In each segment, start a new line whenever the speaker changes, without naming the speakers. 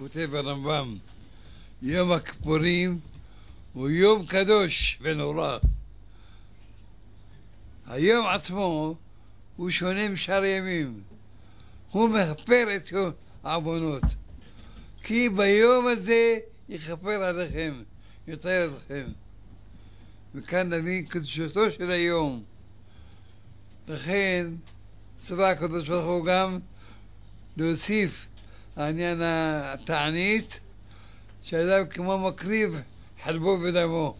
כותב הרמב"ם, יום הכיפורים הוא יום קדוש ונורא. היום עצמו הוא שונה משאר ימים. הוא מכפר את העוונות. כי ביום הזה יכפר עליכם, יותר עליכם. וכאן נבין קדושתו של היום. לכן צבא הקדוש ברוך הוא גם להוסיף העניין התענית שאדם כמו מקריב חלבו ודמו.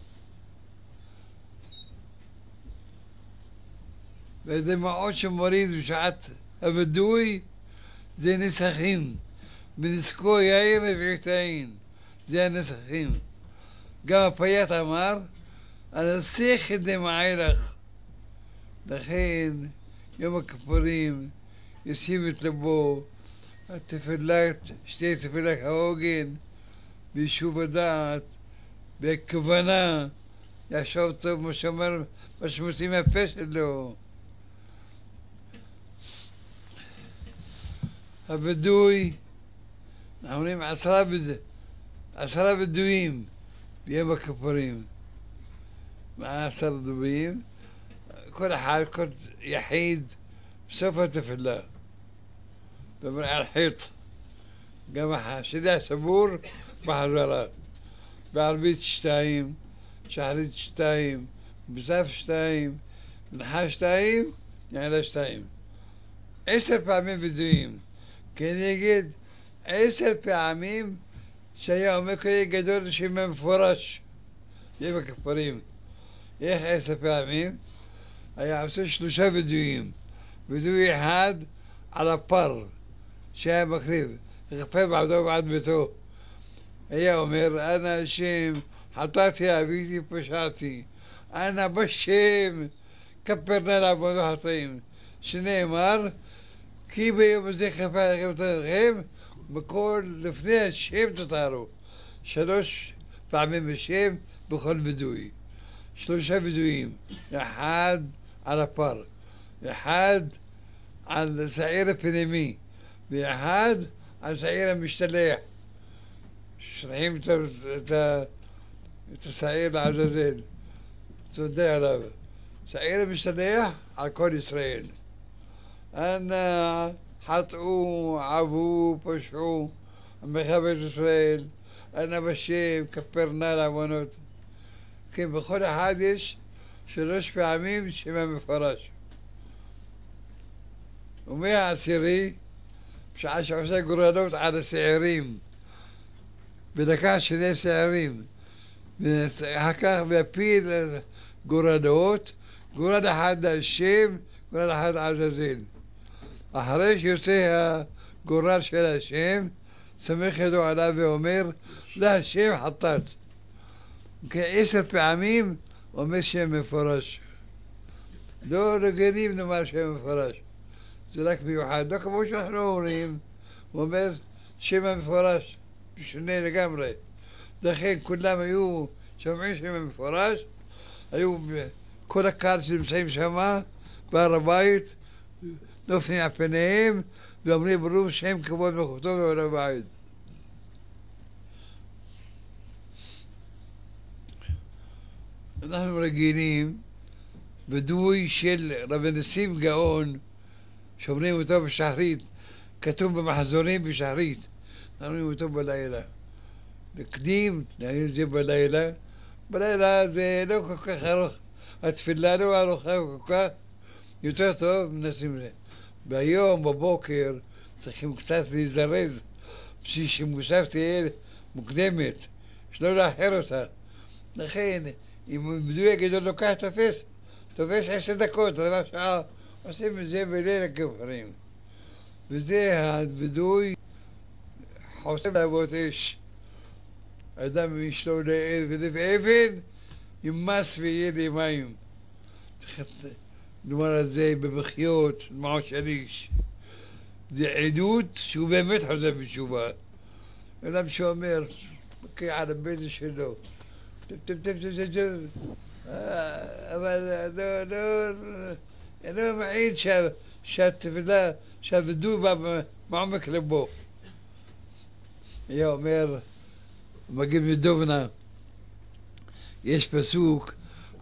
והדמעות שמוריד בשעת הוודוי זה נסחים. בנזקו יאיר ועתאין. זה הנסחים. גם הפייט אמר, הנסיך דמעי לך. לכן יום הכיפורים ישים את לבו התפילת, שתי תפילת העוגן, ביישוב הדעת, בכוונה, יחשוב טוב מה שאומר, מה שמוציא מהפה שלו. הוודוי, אנחנו אומרים עשרה, בד... עשרה ודויים ביום הכיפורים. מה עשרה דויים? כל אחד, כל יחיד, בסוף התפילה. ואומר על חיט. גם השדה סבור בחזרה. בערבית שתיים, שחרית שתיים, בסף שתיים, מנחה שתיים, נעלה שתיים. עשר פעמים וידויים. כנגד עשר פעמים שהיה אומר כזה גדול שם מפורש. יום הכפרים. איך עשר פעמים? היה עושה שלושה וידויים. וידוי אחד על הפר שהיה מקריב, לכפר בעדו ובעד ביתו. היה אומר, אנא השם, חטאתי אביתי פשעתי, אנא בשם, כפר נא לעבודו חטאים. שנאמר, כי ביום הזה כפר לכם תתכם, בכל, לפני השם תתארו. שלוש פעמים בשם בכל וידוי. שלושה וידויים, אחד על הפר, אחד על שעיר הפנימי, ואחד על שעיר המשתלח. שולחים את, את, את השעיר לעזאזל, תודה עליו. שעיר המשתלח על כל ישראל. אנא חטאו, עבו, פשעו, מכבד ישראל, אנא בשם, כפר נא לעוונות. כן, בכל אחד יש שלוש פעמים שם המפורש. ומהעשירי, בשעה שעושה גורלות על השעירים, בדקה שני שעירים, ואחר כך והפיל גורלות, גורל אחד להשם, גורל אחד לעזאזל. אחרי שיוצא הגורל של השם, סמך ידו עליו ואומר, להשם חטאת. כעשר פעמים אומר שם מפורש. לא לגנים נאמר שם מפורש. זה רק מיוחד. לא כמו שאנחנו אומרים, הוא אומר שם המפורש, שונה לגמרי. לכן כולם היו שומעים שם המפורש, היו כל הקהל שנמצאים שם, בהר הבית, נופלים על פניהם, ואומרים ברור שם כבוד מכותו בהר הבית. אנחנו רגילים בדוי של רבי נסים גאון שאומרים אותו בשחרית, כתוב במחזורים בשחרית, אומרים אותו בלילה. נקדים, נגיד את זה בלילה, בלילה זה לא כל כך ארוך, התפילה לא ארוכה כל כך, יותר טוב מנסים זה. ביום, בבוקר, צריכים קצת להזרז, בשביל שמוסף תהיה מוקדמת, שלא לאחר אותה. לכן, אם בדוי הגדול לוקח תופס, תופס עשר דקות, רבע שעה. עושים את זה בליל הכפרים. וזה הווידוי חוסם להבות אש. אדם ואשתו לעבד ואבן ימס ויהיה לי מים. נאמר על זה בבכיות, דמעות של איש. זה עדות שהוא באמת חוזר בתשובה. אדם שאומר, מכה על הבטן שלו, אבל לא, לא, אינו מעיד שהתפילה, שהווידוי בא מעומק לבו. היה אומר, מגיד מדובנה, יש פסוק,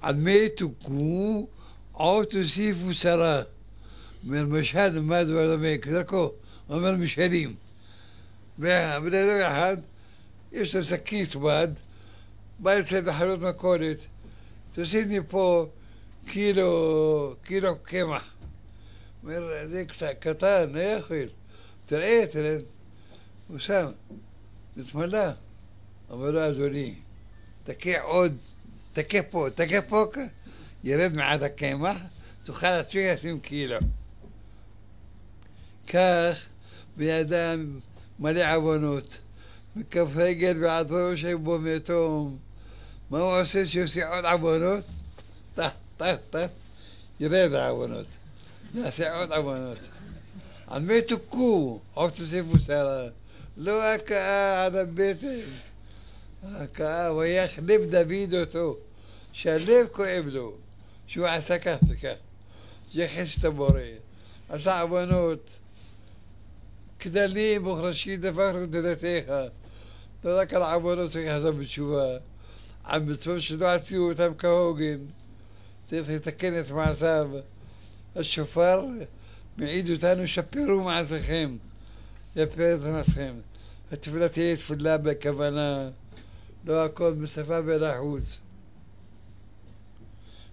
על מי תוקמו עוד תוסיפו שרה. אומר, משל דבר דומה? כדרכו, אומר משלים. ובן אדם אחד, יש לו שקית בד, בא יוצא לחנות מכולת, תשים לי פה קילו, קילו קמח. אומר, זה קטן, לא יכול. תראה, תראה. הוא שם, נתמלא. אמר לו, אדוני, תכה עוד, תכה פה, תכה פה, ירד מעט הקמח, תוכל להספיק לשים קילו. כך בן אדם מלא עוונות, מכף רגל ועד ראש בו מתום. מה הוא עושה שעושה עוד עוונות? טה, טה, טה, ירד העוונות. יעשה עוד עוונות. על מי תוכו? עוד תוסיפו שרה. לא הכאה על הבטן. הכאה, ויח לב דוד אותו, שהלב כואב לו, שהוא עשה כך וכך. יחס את הבורא, עשה עוונות. כדלים וכרשים דפקנו דלתיך. לא רק על עוונות צריך לעשות בתשובה. על מצוות שלא עשינו אותם כהוגן. צריך לתקן את מעשיו. השופר מעיד אותנו, שפרו מעשיכם. יפר את מעשיכם. התפילה תהיה תפילה בכוונה, לא הכל בשפה ולחוץ.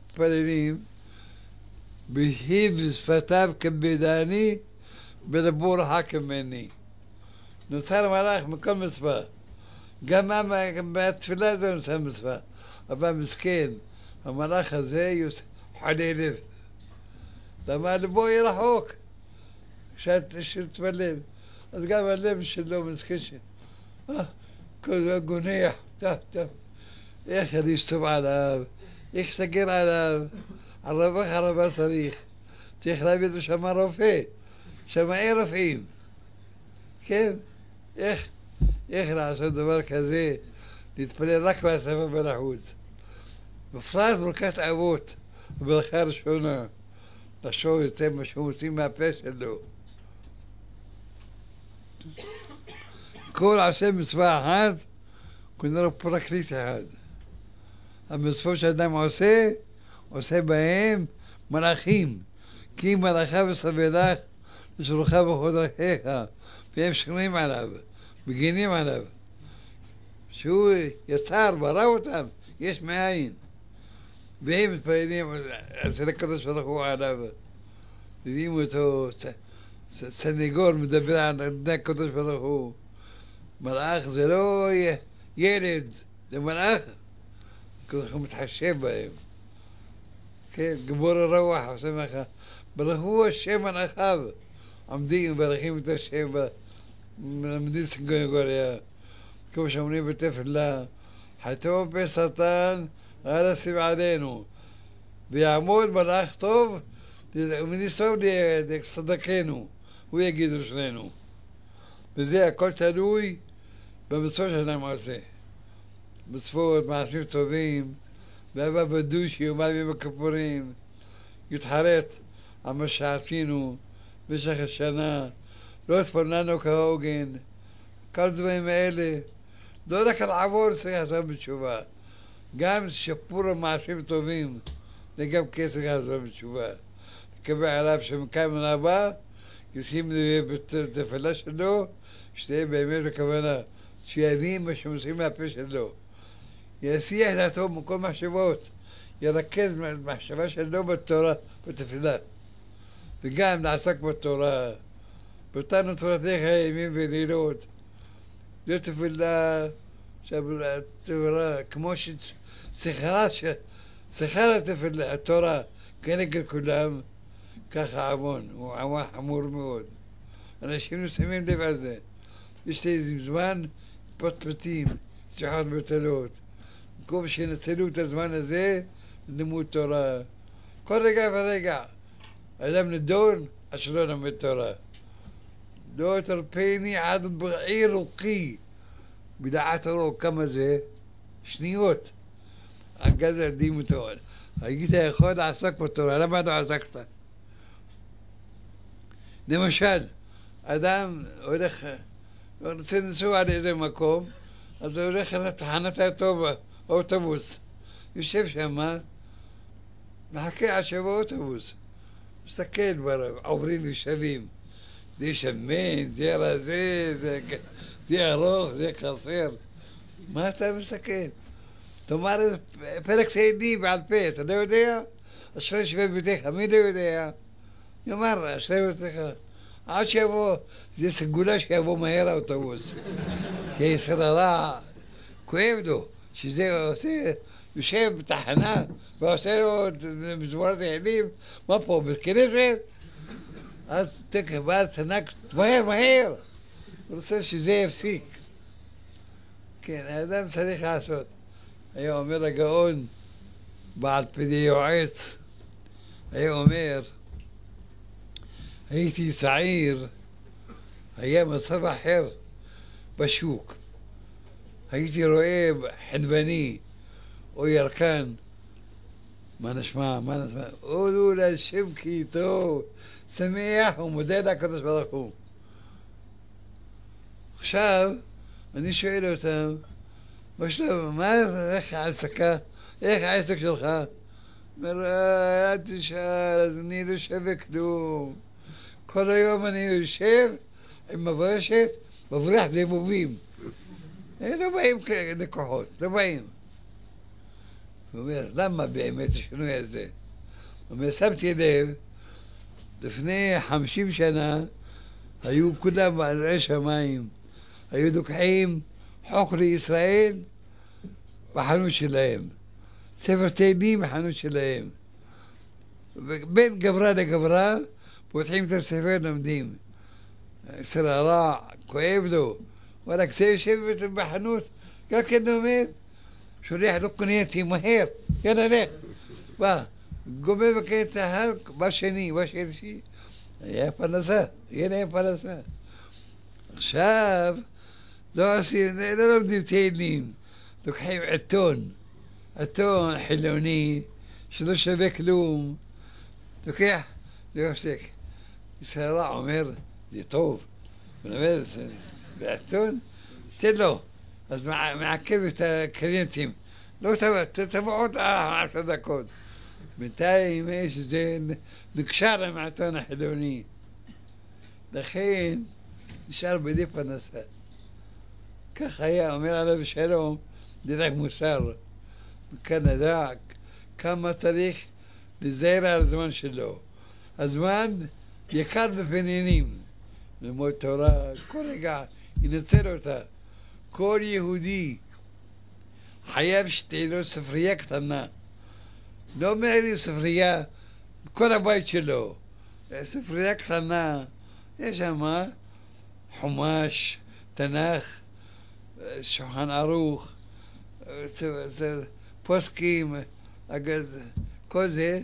מתפללים, בהיב שפתיו כבדני בלבו רחק ממני. נוצר מלאך המלאך הזה חולה לב. למה לבו יהיה רחוק? שתתפלל. אז גם הלב שלו מסכן ש... כל גונח, טוב, טוב. איך אני אסתוב עליו, איך אסתגר עליו, על רווח הרבה צריך. צריך להביא לו שם רופא. שמאי רופאים. כן, איך, איך לעשות דבר כזה, להתפלל רק מהשפה ולחוץ. בפרט ברכת אבות, ברכה ראשונה, לחשוב יותר מוציא מהפה שלו. כל עשה מצווה אחת, כנראה פרקליט אחד. המצוות שאדם עושה, עושה בהם מלאכים. כי מלאכיו וסבלך ושלוחך בכל דרכיך, והם שומרים עליו, מגינים עליו. שהוא יצר, ברא אותם, יש מאין. והם מתפללים אצל הקדוש ברוך הוא עליו. מביאים אותו, סנגור מדבר על בני הקדוש ברוך הוא. מלאך זה לא ילד, זה מלאך. הקדוש ברוך הוא מתחשב בהם. כן, גבור הרוח, עושה מלאכה. הוא השם מלאכיו. עומדים ומברכים את השם, מלמדים סנגוריה. כמו שאומרים בתפילה, חטאו בשטן, ישים עלינו. ויעמוד מלאך טוב, ונסתום לצדקנו, הוא יגיד לשנינו. וזה הכל תלוי במצוות שאדם עושה. מצוות, מעשים טובים, ואהבה בדושי ומה ביום הכיפורים, יתחרט על מה שעשינו. במשך השנה, לא התפוננו כהוגן, כל הדברים האלה, לא רק על עבור צריך לעשות בתשובה, גם שיפור המעשים טובים, זה גם כסף לעשות בתשובה. לקבל עליו שמכאן הבא, ישים בתפילה שלו, שתהיה באמת הכוונה, שיבין מה עושים מהפה שלו. יסיח דעתו מכל מחשבות, ירכז מחשבה שלו בתורה, בתפילה. וגם לעסוק בתורה. ואותנו תורתך ימים ולילות. לא תפילה שהתורה, כמו שצריכה לתפילה, התורה כנגד כולם, ככה עוון, הוא עוון חמור מאוד. אנשים לא שמים לב על זה. יש לי זמן פטפטים, שיחות בטלות. במקום שינצלו את הזמן הזה, לימוד תורה. כל רגע ורגע. אדם נידון, אז שלא לומד תורה. לא תרפני עד בעיר רוקי. בדעת הרוק, כמה זה? שניות. הגז הדים אותו. היית יכול לעסוק בתורה, למה לא עסקת? למשל, אדם הולך רוצה לנסוע לאיזה מקום, אז הוא הולך לתחנת האוטובוס. יושב שם, מחכה עד שיבוא אוטובוס. מסתכל, עוברים ושבים. זה שמן, זה רזה, זה, זה ארוך, זה קצר. מה אתה מסתכל? תאמר פרק תהילים בעל פה, אתה לא יודע? אשרי שווה ביתך, מי לא יודע? יאמר, אשרי ביתך. עד שיבוא, זה סגולה שיבוא מהר האוטובוס. כי הרע, כואב לו, שזה עושה, יושב בתחנה ועושה לו מזמור תהילים, מה פה, בית כנסת? אז תכף בא תנק, מהר, מהר! הוא רוצה שזה יפסיק. כן, האדם צריך לעשות. היה אומר הגאון, בעל פני יועץ, היה אומר, הייתי צעיר, היה מצב אחר בשוק. הייתי רואה חנווני או ירקן, מה נשמע, מה נשמע, אולו להשם כי איתו, שמח ומודה לקדוש ברוך הוא. עכשיו, אני שואל אותם, מה שלב, מה, איך העסקה, איך העסק שלך? אומר, אל תשאל, אז אני לא שווה כלום. כל היום אני יושב עם מברשת, מבריח זבובים. לא באים לקוחות, לא באים. הוא אומר, למה באמת השינוי הזה? הוא אומר, שמתי לב, לפני חמישים שנה היו כולם בעלי שמיים, היו לוקחים חוק לישראל בחנות שלהם, ספר תהילים בחנות שלהם. בין גברה לגברה פותחים את הספר, לומדים. אצל הרע, כואב לו, וואלה, כשזה יושב בחנות, גם כן לומד. שולח לו קונייתי מהר, יאללה לך. בא, גומר וקנה את ההר, בא שני, בא שלישי. היה פרנסה, הנה היה פרנסה. עכשיו, לא עושים, לא לומדים תהילים, לוקחים עיתון, עיתון חילוני, שלא שווה כלום, לוקח, זה עוסק. ישראל רע אומר, זה טוב, זה עיתון, תן לו. אז מעכב את הקליינטים. לא תבוא עוד עשר דקות. בינתיים יש איזה נקשר עם העיתון החילוני. לכן נשאר בידי פרנסה. כך היה, אומר עליו שלום, דרך מוסר. נדע כמה צריך להיזהר על הזמן שלו. הזמן יקר בפנינים. ללמוד תורה, כל רגע ינצל אותה. כל יהודי חייב שתהיה לו ספרייה קטנה. לא אומר לי ספרייה בכל הבית שלו. ספרייה קטנה, יש שם חומש, תנ"ך, שולחן ערוך, פוסקים, כל זה,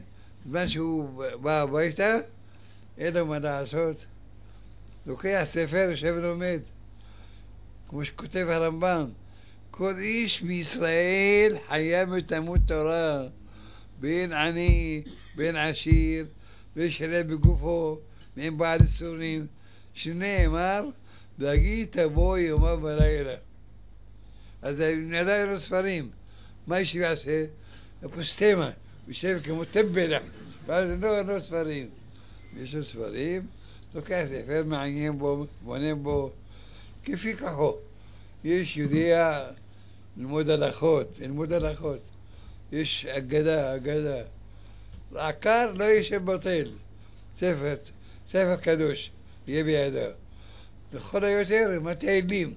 בזמן שהוא בא הביתה, אין לו מה לעשות. לוקח ספר, יושב ולומד. כמו שכותב הרמב"ם, כל איש בישראל חייב בתלמוד תורה, בין עני, בין עשיר, וישלם בגופו, בין בעל איסורים, שנאמר, להגיד תבוא יומה ולילה. אז נדע לו ספרים, מה יש יעשה? אפוסטמה, יושב כמו טמבלה, ואז לא, לא ספרים. יש לו ספרים, לוקח ספר, מעניין בו, בונה בו, כפי כחו. יש יודע ללמוד הלכות, ללמוד הלכות. יש אגדה, אגדה. עקר לא ישב בטל. ספר, ספר קדוש, יהיה בידו. לכל היותר מטיילים.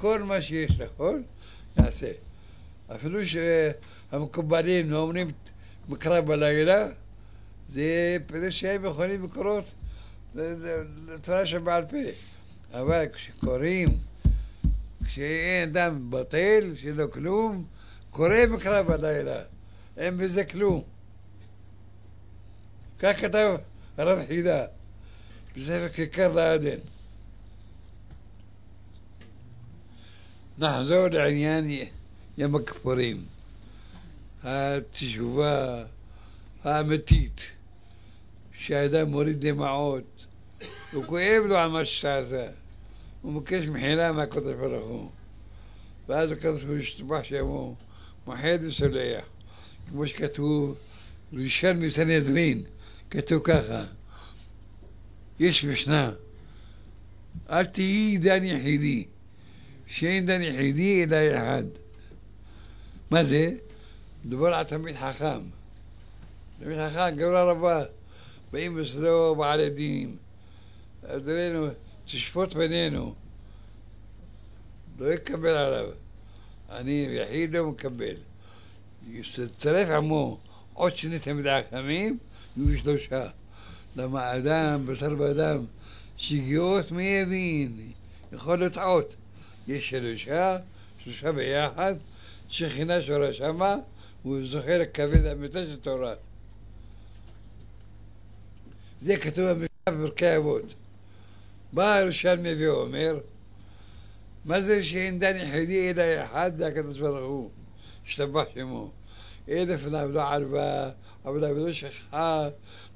כל מה שיש לכל, נעשה. אפילו שהמקובלים לא אומרים מקרא בלילה, זה פירוש שהם יכולים לקרות לתורה שבעל פה. אבל כשקוראים, כשאין אדם בטל, שלא כלום, קורא מקרא בלילה, אין בזה כלום. כך כתב הרב חידה בספר כיכר לעדן. נחזור לעניין יום הכפורים, התשובה האמיתית, שהאדם מוריד דמעות, וכואב לו על מה שעשה. הוא מבקש מחילה מהקדוש ברוך הוא. ואז הקדוש ברוך הוא ישתבח שמו, מוחד וסולח. כמו שכתוב, ראשון מסנהדרין, כתוב ככה, יש משנה, אל תהיי דן יחידי, שאין דן יחידי אלא אחד. מה זה? מדובר על תלמיד חכם. תלמיד חכם, גאולה רבה. באים אצלו בעלי דין. אדוננו, תשפוט בינינו. לא יקבל עליו. אני יחיד לא מקבל. יצטרף עמו עוד שני תלמידי חכמים, יהיו שלושה. למה אדם, בשר ואדם, שגיאות מי יבין? יכול לטעות. יש שלושה, שלושה ביחד, שכינה שורה שמה, הוא זוכה לכבד אמיתה של תורה. זה כתוב במשנה בפרקי אבות. בא הירושלמי ואומר, מה זה שאין דן יחידי אלא אחד, זה הקדוש ברוך הוא, השתבח שמו. אין לפניו לא עלווה, עבודה ולא שכחה,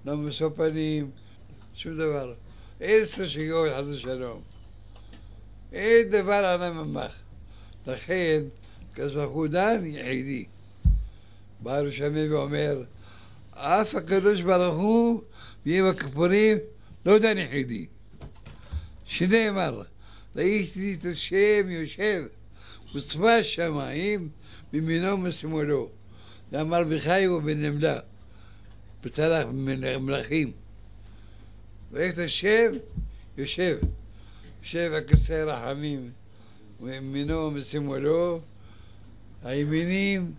לא משוא פנים, שום דבר. אצלו שגיאות חס ושלום. אין דבר ענה ממך. לכן, ברוך הוא דן יחידי. בא ירושלמי ואומר, אף הקדוש ברוך הוא ביום הכיפורים לא דן יחידי. שנאמר, ראיתי את השם יושב וצבא השמיים מימינו ומשמאלו. ואמר בחי ובנמלה, בתלך מלכים. ראיתי את השם יושב, יושב על כיסא רחמים, מימינו ומשמאלו. הימינים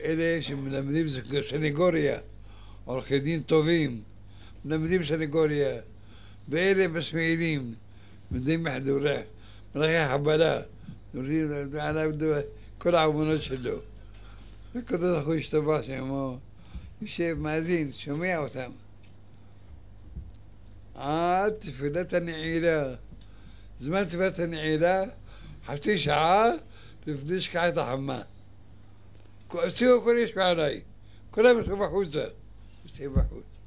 אלה שמלמדים סנגוריה, עורכי דין טובים, מלמדים סנגוריה, ואלה בשמאלים, מלמדים מלאכי חבלה, לומדים עליו כל העוונות שלו. הקדוש ברוך הוא השתבח שמו, יושב, מאזין, שומע אותם. עד תפילת הנעילה. זמן תפילת הנעילה, חצי שעה לפני שקיעת החמה. הוציאו כל איש מעליי, כולם יצאו בחוצה, יוצאים בחוץ.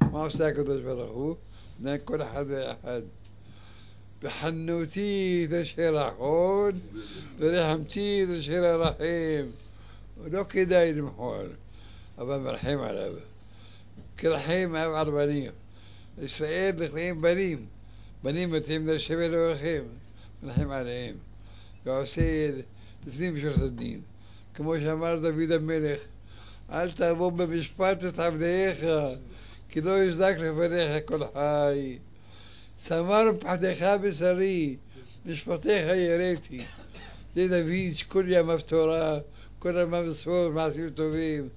מה עושה הקדוש ברוך הוא? נתן כל אחד ואחד. בחנותי תשאיר החול, ורחמתי תשאיר הרחם. לא כדאי למחול, אבל מרחם עליו. כרחם אב על בנים. ישראל נכנעים בנים. מתאים לשם אלוהיכם, מרחם עליהם. ועושה לפנים משורת הדין. כמו שאמר דוד המלך, אל תבוא במשפט את עבדיך, כי לא יזדק לפניך כל חי. שמר פחדך בשרי, משפטיך יראתי. זה דוד שכל ימיו תורה, כל ימיו ספורט, מעשים טובים.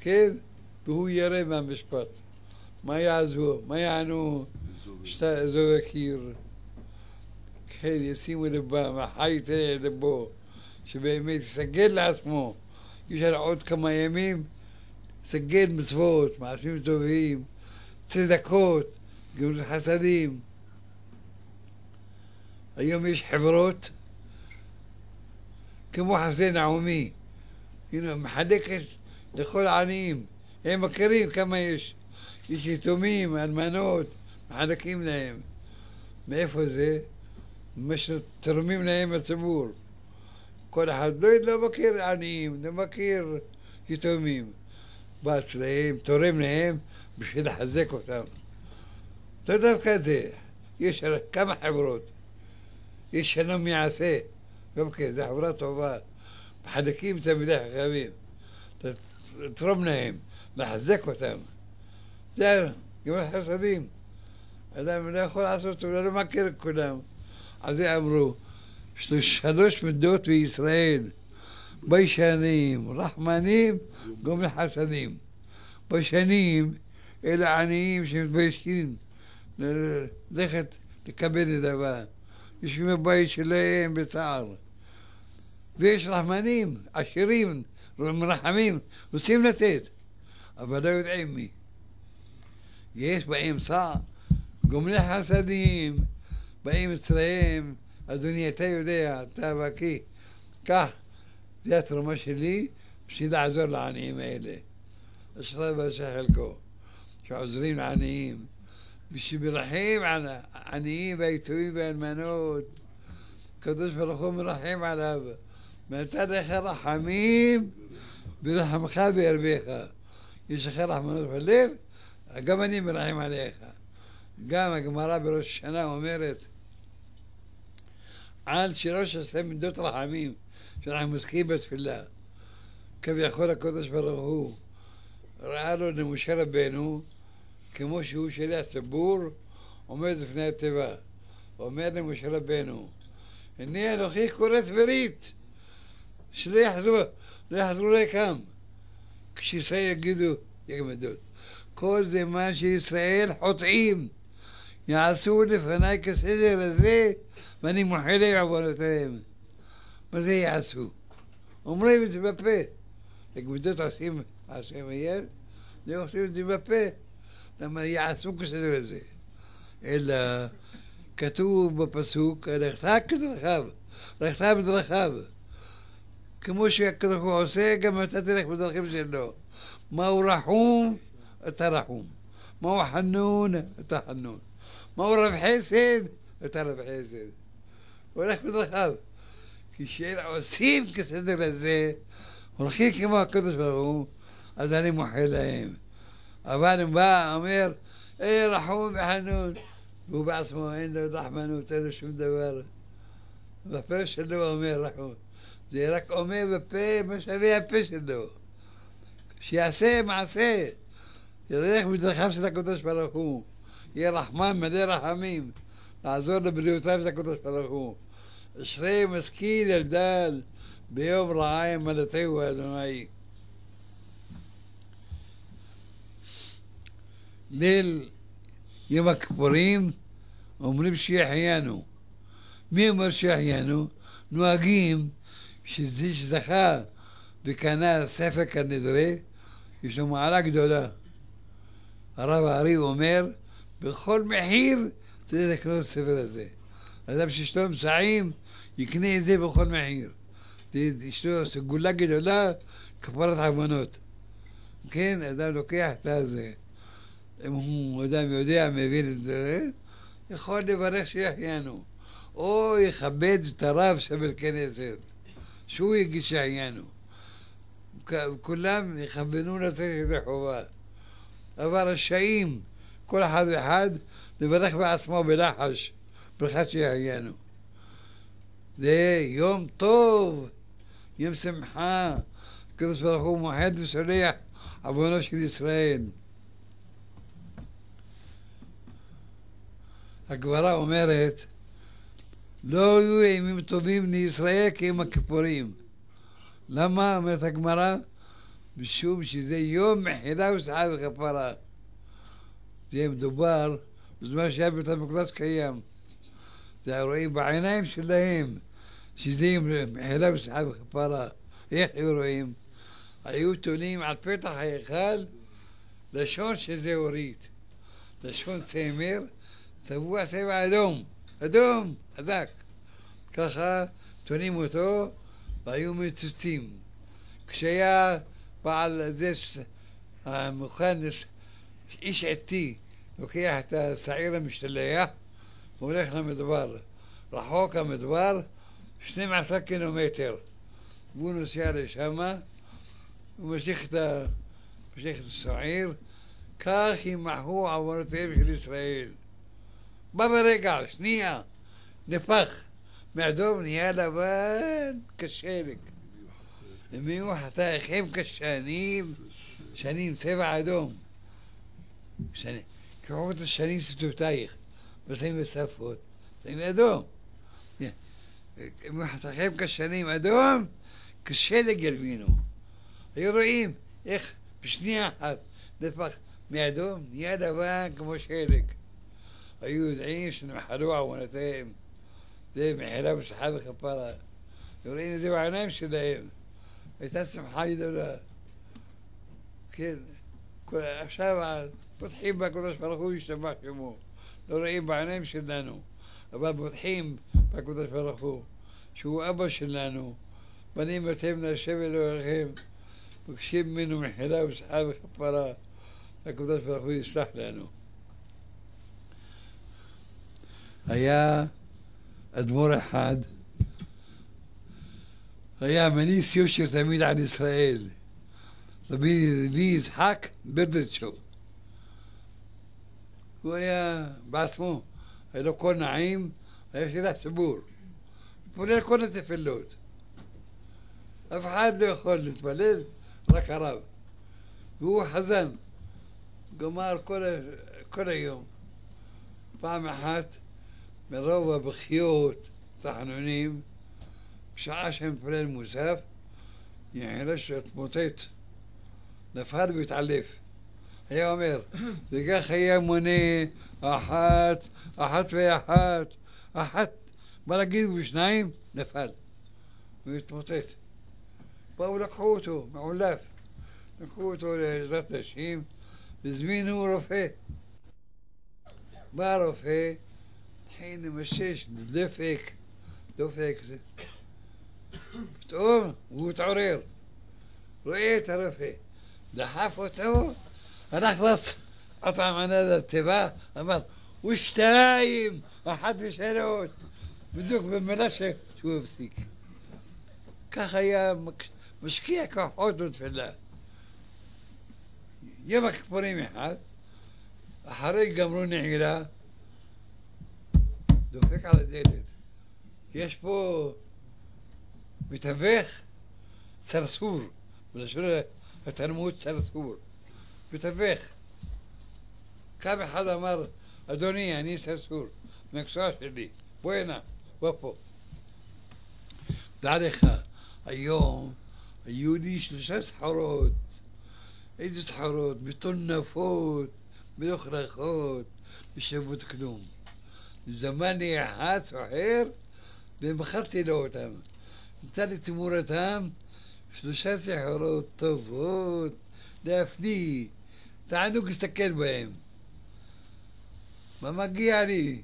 כן? והוא ירא מהמשפט. מה יעזו? מה יענו? זו וקיר. כן, ישימו לבם, החי ייתן לבו. שבאמת יסגל לעצמו, יש לנו עוד כמה ימים, יסגל מצוות, מעשים טובים, צדקות, גמילות חסדים. היום יש חברות כמו חסדי נעמי, הנה, מחלקת לכל העניים, הם מכירים כמה יש, יש יתומים, אלמנות, מחלקים להם. מאיפה זה? מה שתורמים להם הציבור. כל אחד לא, לא מכיר עניים, לא מכיר יתומים. בא אצלם, תורם להם בשביל לחזק אותם. לא דווקא זה, יש כמה חברות. יש שלום יעשה, גם כן, זו חברה טובה. מחלקים תלמידי חכמים, לתרום להם, לחזק אותם. זה גמר חסדים. אדם לא יכול לעשות, הוא לא מכיר את כולם. זה אמרו, שלוש מידות בישראל, ביישנים, רחמנים, גם לחסדים. ביישנים, אלה עניים שמתביישים ללכת לקבל נדבה. יושבים בבית שלהם בצער. ויש רחמנים, עשירים, מרחמים, רוצים לתת, אבל לא יודעים מי. יש באמצע גומלי חסדים, באים אצלם אדוני, אתה יודע, אתה בקיא, קח, זה התרומה שלי בשביל לעזור לעניים האלה. אשרי ועשה חלקו, שעוזרים לעניים. שמרחם על העניים והיתומים והאלמנות. הקדוש ברוך הוא מרחם עליו. ונתן לך רחמים ברחמך וירבך. יש לך רחמנות בלב, גם אני מרחם עליך. גם הגמרא בראש השנה אומרת על שלוש עשרה מידות רחמים שאנחנו מזכירים בתפילה. כביכול הקדוש ברוך הוא ראה לו למשה רבנו כמו שהוא שליח ציבור עומד לפני התיבה. אומר למשה רבנו הנה אנוכי כורת ברית שלא יחזרו, לא יחזרו ריקם כשישראל יגידו יגמדות כל זמן שישראל חוטאים יעשו לפניי כסדר הזה ואני מוחל להם עוונותיהם. מה זה יעשו? אומרים את זה בפה. הגמידות עושים מעשה מיד, זה עושים את זה בפה. למה יעשו כסדר הזה? אלא כתוב בפסוק, לכתה כדרכיו, לכתה בדרכיו. כמו שהקדוש ברוך הוא עושה, גם אתה תלך בדרכים שלו. מהו רחום, אתה רחום. מהו חנון, אתה חנון. מהו רב חסד, אתה רב חסד. הולך בדרכיו. כשעושים כסדר הזה, הולכים כמו הקדוש ברוך הוא, אז אני מוחל להם. אבל אם בא, אומר, אה, רחום וחנון, והוא בעצמו אין לו רחמנות, אין לו שום דבר. בפה שלו אומר רחום. זה רק אומר בפה מה שווה הפה שלו. שיעשה מעשה, ילך בדרכיו של הקדוש ברוך הוא. יהיה רחמן מלא רחמים, לעזור לבריאותיו של הקדוש ברוך הוא. אשרי משכיל ילדל ביום רעיים מלאתהו אדוני. ליל יום הכיפורים אומרים שהחיינו. מי אומר שהחיינו? נוהגים שזה שזכה וקנה ספר כנדרי, יש לו מעלה גדולה. בכל מחיר צריך לקנות את הספר הזה. אדם שיש לו אמצעים, יקנה את זה בכל מחיר. יש לו סגולה גדולה, כפרת עוונות. כן, אדם לוקח את הזה. אם הוא אדם יודע, מבין את זה, יכול לברך שיחיינו. או יכבד את הרב של בית כנסת, שהוא יגיד שהחיינו. כולם יכוונו לצאת ידי חובה. אבל רשאים, כל אחד ואחד, לברך בעצמו בלחש, ברכת שהחיינו. זה יום טוב, יום שמחה, הקדוש ברוך הוא מוחד וסולח עוונו של ישראל. הגמרא אומרת, לא היו ימים טובים לישראל כיום הכיפורים. למה? אומרת הגמרא, משום שזה יום מחילה וסליחה וכפרה. זה מדובר בזמן שהיה בית המקדש קיים. זה רואים בעיניים שלהם שזה מחילה וסליחה וכפרה. איך היו רואים? היו תולים על פתח ההיכל לשון שזה אורית. לשון צמר, צבוע צבע אדום, אדום, חזק. ככה תולים אותו והיו מצוצים. כשהיה בעל זה המוכן, איש עתי, לוקח את השעיר המשתלח והולך למדבר. רחוק המדבר 12 קילומטר. והוא נוסע לשם, הוא את, את השעיר, כך ימחו עוונותיהם של ישראל. בא ברגע, שנייה, נפח. מאדום נהיה לבן כשלג. הם יהיו חטאיכם כשנים, שנים צבע אדום. שני, קחו את השנים סטותייך, ושמים בשפות, שמים אדום. יהיו חטאיכם כשנים אדום, כשלג ילבינו. היו רואים איך בשנייה אחת נפח מאדום נהיה לבן כמו שלג. היו יודעים שנמחלו עוונותיהם. זה מחילה ושחה וכפרה. ורואים את זה בעיניים שלהם. הייתה שמחה גדולה. כן, עכשיו פותחים בקדוש ברוך הוא ישתבח שמו. לא רואים בעיניים שלנו, אבל פותחים בקדוש ברוך הוא, שהוא אבא שלנו. בנים אתם להשם אלוהיכם, מבקשים ממנו מחילה ושחה וכפרה. הקדוש ברוך הוא יסלח לנו. היה אדמו"ר אחד, היה מניס יושר תמיד על ישראל, רבי רבי יצחק ברדרצ'וב. הוא היה בעצמו, היה לו קול נעים, היה של הציבור. כולל כל התפילות. אף אחד לא יכול להתפלל, רק הרב. והוא חזן, גמר כל, כל היום. פעם אחת, מרוב הבכיות, תחנונים, נפל והתעלף. היה אומר, וכך היה מונה אחת, אחת ואחת, אחת, מה להגיד בשניים? נפל. הוא התמוטט. באו לקחו אותו, מעולף. לקחו אותו לעזרת נשים, והזמינו רופא. בא הרופא, התחיל למשש, דפק, דופק. זה. פתאום הוא התעורר, רואה את הרופא, דחף אותו, הלך רץ, קטע מנה לתיבה, אמר, ושתיים, אחת ושלוש, בדיוק במילה שהוא הפסיק. כך היה משקיע כוחות בתפילה. יום הכיפורים אחד, אחרי גמרו נעילה, דופק על הדלת. יש פה מתווך צרצור, בלשון התלמוד צרצור, מתווך. קם אחד אמר, אדוני, אני צרצור, מקצוע שלי, בוא הנה, בוא פה. דע לך, היום היו לי שלושה סחורות. איזה סחורות? מטונפות, מלוכלכות, בשוות כלום. זמן לי אחד סוחר ומכרתי לו אותם. נתן לי תמורתם שלושה סחורות טובות, להפליא, תענוג להסתכל בהם. מה מגיע לי?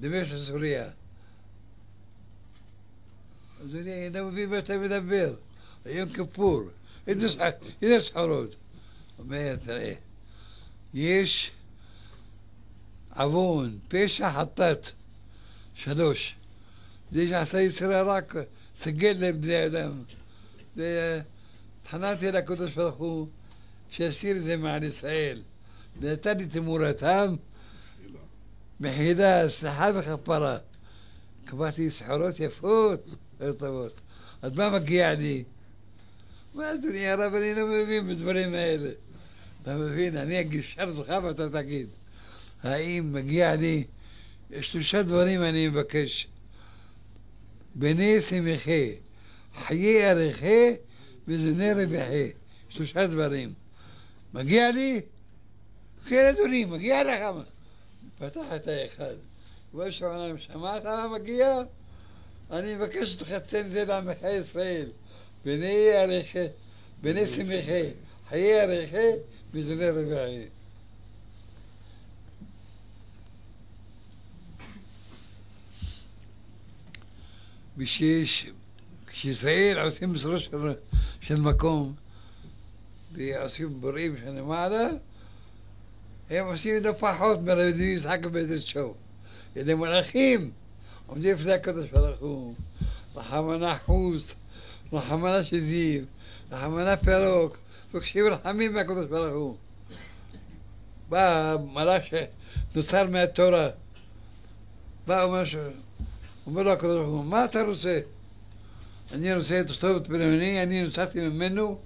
דמשק סוריה. אז אני לא מבין מה אתה מדבר. יום כיפור, איזה סחורות? אומר, תראה, יש עוון, פשע, חטאת, שלוש. זה שעשה ישראל רק סגל לבני אדם. והתחננתי לקדוש ברוך הוא שיסיר את זה מעל ישראל. ונתן לי תמורתם מחילה, סליחה וכפרה. קבעתי סחורות יפות וטובות. אז מה מגיע לי? מה אדוני הרב, אני לא מבין בדברים האלה. אתה מבין? אני אגיד שר זכה ואתה תגיד. האם מגיע לי... שלושה דברים אני מבקש. בני שמחי, חיי ערכי וזני רווחי. שלושה דברים. מגיע לי? כן, אדוני, מגיע לך. פתח את האחד. ובראש העולם, שמעת מה מגיע? אני מבקש שתחתן זה לעמך ישראל. בני ערכי, בני שמחי, חיי ערכי וזני רווחי. ושיש, כשישראל עושים משרות של, של מקום ועושים בורים שלמעלה, הם עושים לא פחות מרבי יצחק בדרשו. אלה מלאכים עומדים לפני הקדוש ברוך הוא, רחמנה חוס, רחמנה שזיו, רחמנה פירוק, מבקשים רחמים מהקדוש ברוך הוא. בא מלאך שנוצר מהתורה, בא אומר אומר לו הקדוש ברוך הוא, מה אתה רוצה? אני רוצה את בנימני, אני נוצרתי ממנו,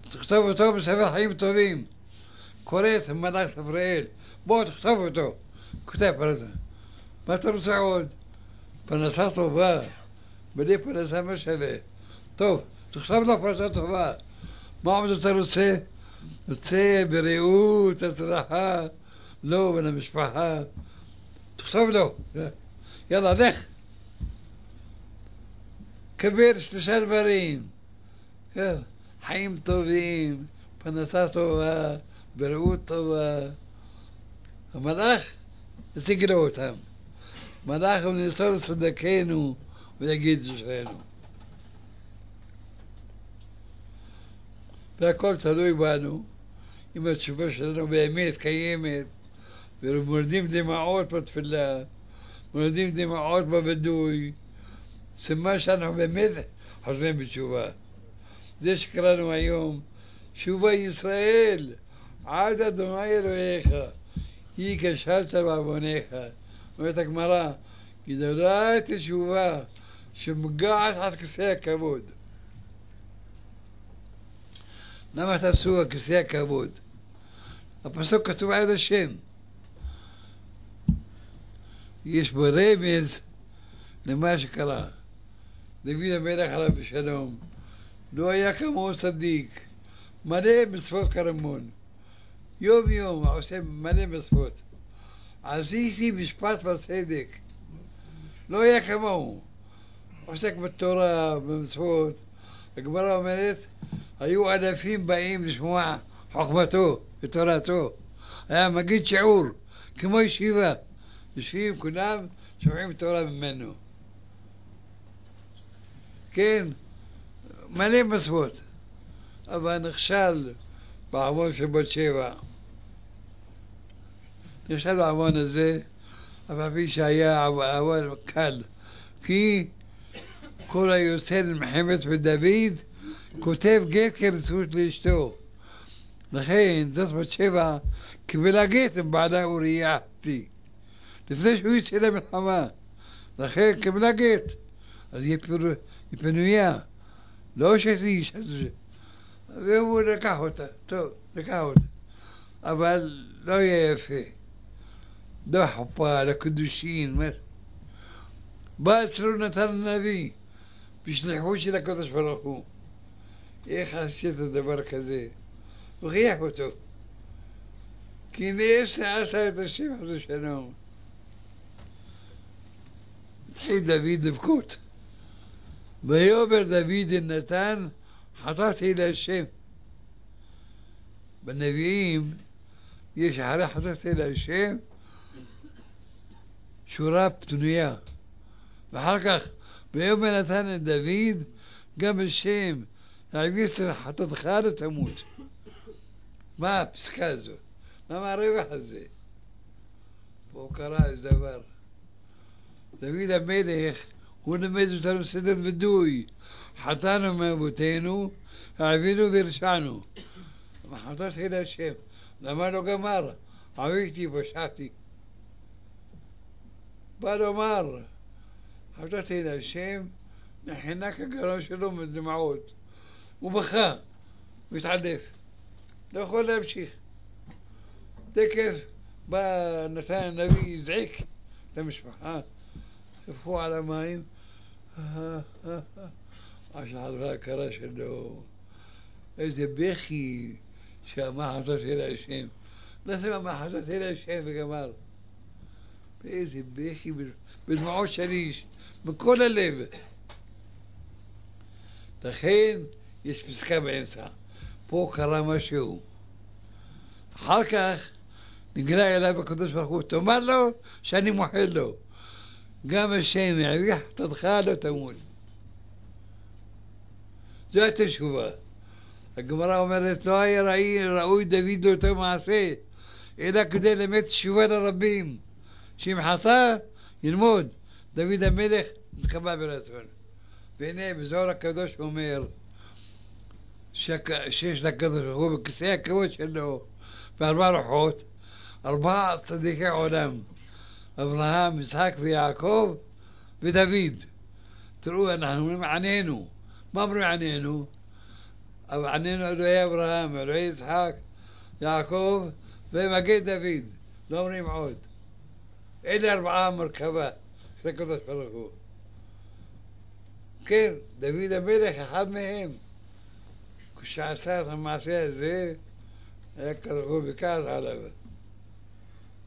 תכתוב אותו בספר חיים טובים. קורא את מלאך ספריאל, בוא תכתוב אותו. כותב פרנסה. מה אתה רוצה עוד? פרנסה טובה, בלי פרנסה מה שווה. טוב, תכתוב לו פרנסה טובה. מה עוד אתה רוצה? רוצה בריאות, הצלחה, לו ולמשפחה. תכתוב לו. יאללה, לך. קבל שלושה דברים. כן, חיים טובים, פרנסה טובה, בריאות טובה. המלאך ישיג לו אותם. מלאך וניסור צדקנו ויגיד זכרנו. והכל תלוי בנו, אם התשובה שלנו באמת קיימת, ומורדים דמעות בתפילה. מולדים דמעות בבדוי, סימן שאנחנו באמת חוזרים בתשובה. זה שקראנו היום, שובה ישראל, עד אדוני אלוהיך, כי כשלת בעווניך. אומרת הגמרא, גדולה תשובה שמגעת עד כיסא הכבוד. למה תעשו על כיסא הכבוד? הפסוק כתוב עד השם. יש בו רמז למה שקרה. דוד המלך עליו בשלום, לא היה כמוהו צדיק, מלא מצוות כרמון. יום יום עושה מלא מצוות. עשיתי משפט וצדק. לא היה כמוהו. עוסק בתורה, במצוות. הגמרא אומרת, היו אלפים באים לשמוע חוכמתו ותורתו. היה מגיד שיעור, כמו ישיבה. יושבים כולם, שומעים תורה ממנו. כן, מלא מצוות, אבל נכשל בעוון של בת שבע. נכשל בעוון הזה, על פי שהיה עוון קל, כי כל היוצא למלחמת בדוד כותב גט כרצות לאשתו. לכן זאת בת שבע קיבלה גט עם בעלה אוריה אחתי, לפני שהוא יצא למלחמה. לכן קיבלה גט. אז היא פנויה, לא שזה. והוא לקח אותה, טוב, לקח אותה. אבל לא יהיה יפה. לא חופה לקדושין. בא אצלו נתן הנביא, בשליחו של הקדוש ברוך הוא. איך עשית דבר כזה? הוכיח אותו. כי נס עשה את השם הזה שלום. התחיל דוד לבכות. ויאמר דוד אל נתן, חטאתי להשם. בנביאים יש אחרי חטאתי להשם שורה פנויה. ואחר כך, ויאמר נתן אל דוד, גם השם, העביס חטאתך לא תמות. מה הפסקה הזאת? למה הרווח הזה? פה קרה איזה דבר. דוד המלך, הוא לימד אותנו סדר ודוי. חטאנו מאבותינו, העבינו והרשענו. חטאתי להשם. למה לא גמר? עביתי, פשעתי. בא לומר, חטאתי להשם, נחנק הגרון שלו מדמעות. הוא בכה, מתעלף. לא יכול להמשיך. תקף בא נתן הנביא, הזעיק את המשפחה, שפכו על המים, עד שחזרה הקרה שלו, איזה בכי שאמר חטאתי להשם. לא יודע מה חטאתי להשם וגמר. איזה בכי, בדמעות של איש, מכל הלב. לכן יש פסקה באמצע. פה קרה משהו. אחר כך נגלה אליו הקדוש ברוך הוא, תאמר לו שאני מוחל לו. גם השם יעביח חטאתך לא תמות. זו התשובה. הגמרא אומרת, לא היה ראי, ראוי דוד לאותו מעשה, אלא כדי ללמד תשובה לרבים. שאם חטא, ילמוד. דוד המלך נתקבע ברצון. והנה בזוהר הקדוש אומר שיש לקדוש ברוך הוא בכיסא הכבוד שלו בארבע רוחות, ארבעה צדיקי עולם, אברהם, יצחק ויעקב ודוד. תראו, אנחנו אומרים עננו. מה אומרים עננו? עננו אלוהי אברהם, אלוהי יצחק, יעקב ומגן דוד. לא אומרים עוד. אלה ארבעה מרכבה של הקדוש ברוך הוא. כן, דוד המלך אחד מהם. כשעשה את המעשה הזה, היה כזכור בכעס עליו.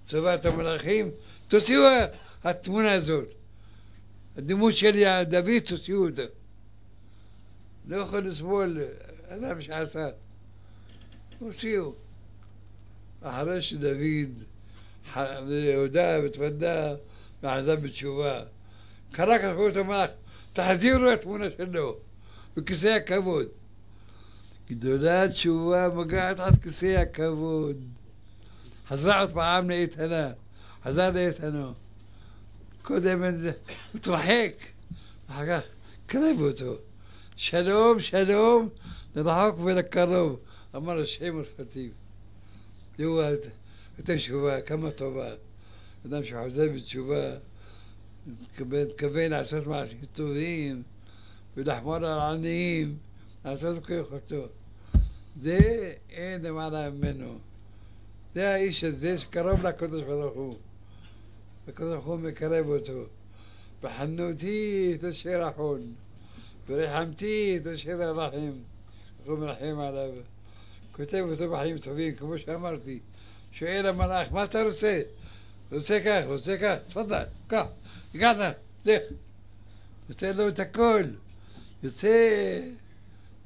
צבאת המלאכים, תוציאו התמונה הזאת. הדמות של דוד, תוציאו אותה. לא יכול לסבול אדם שעשה. תוציאו. אחרי שדוד הודה ותוודה ועזב בתשובה, קרא כזכור את המלאך, תחזירו את התמונה שלו בכיסא הכבוד. גדולה תשובה מגעת עד כיסא הכבוד. חזרה עוד פעם לאיתנה, חזר לאיתנו. קודם מתרחק, אחר כך קרב אותו. שלום, שלום, לרחוק ולקרוב, אמר השם ורפתיו. זהו התשובה, כמה טובה. אדם שחוזר בתשובה, מתכוון לעשות מעשים טובים ולחמור על עניים, לעשות כיכולתו. זה אין למעלה ממנו. זה האיש הזה שקרוב לקדוש ברוך הוא. הקדוש ברוך הוא מקרב אותו. בחנותי תשאיר החון, ורחמתי תשאיר הרחם. הוא מרחם עליו. כותב אותו בחיים טובים, כמו שאמרתי. שואל המלאך, מה אתה רוצה? רוצה כך, רוצה כך, תפאדל, קח, הגעת, לך. נותן לו את הכל. יוצא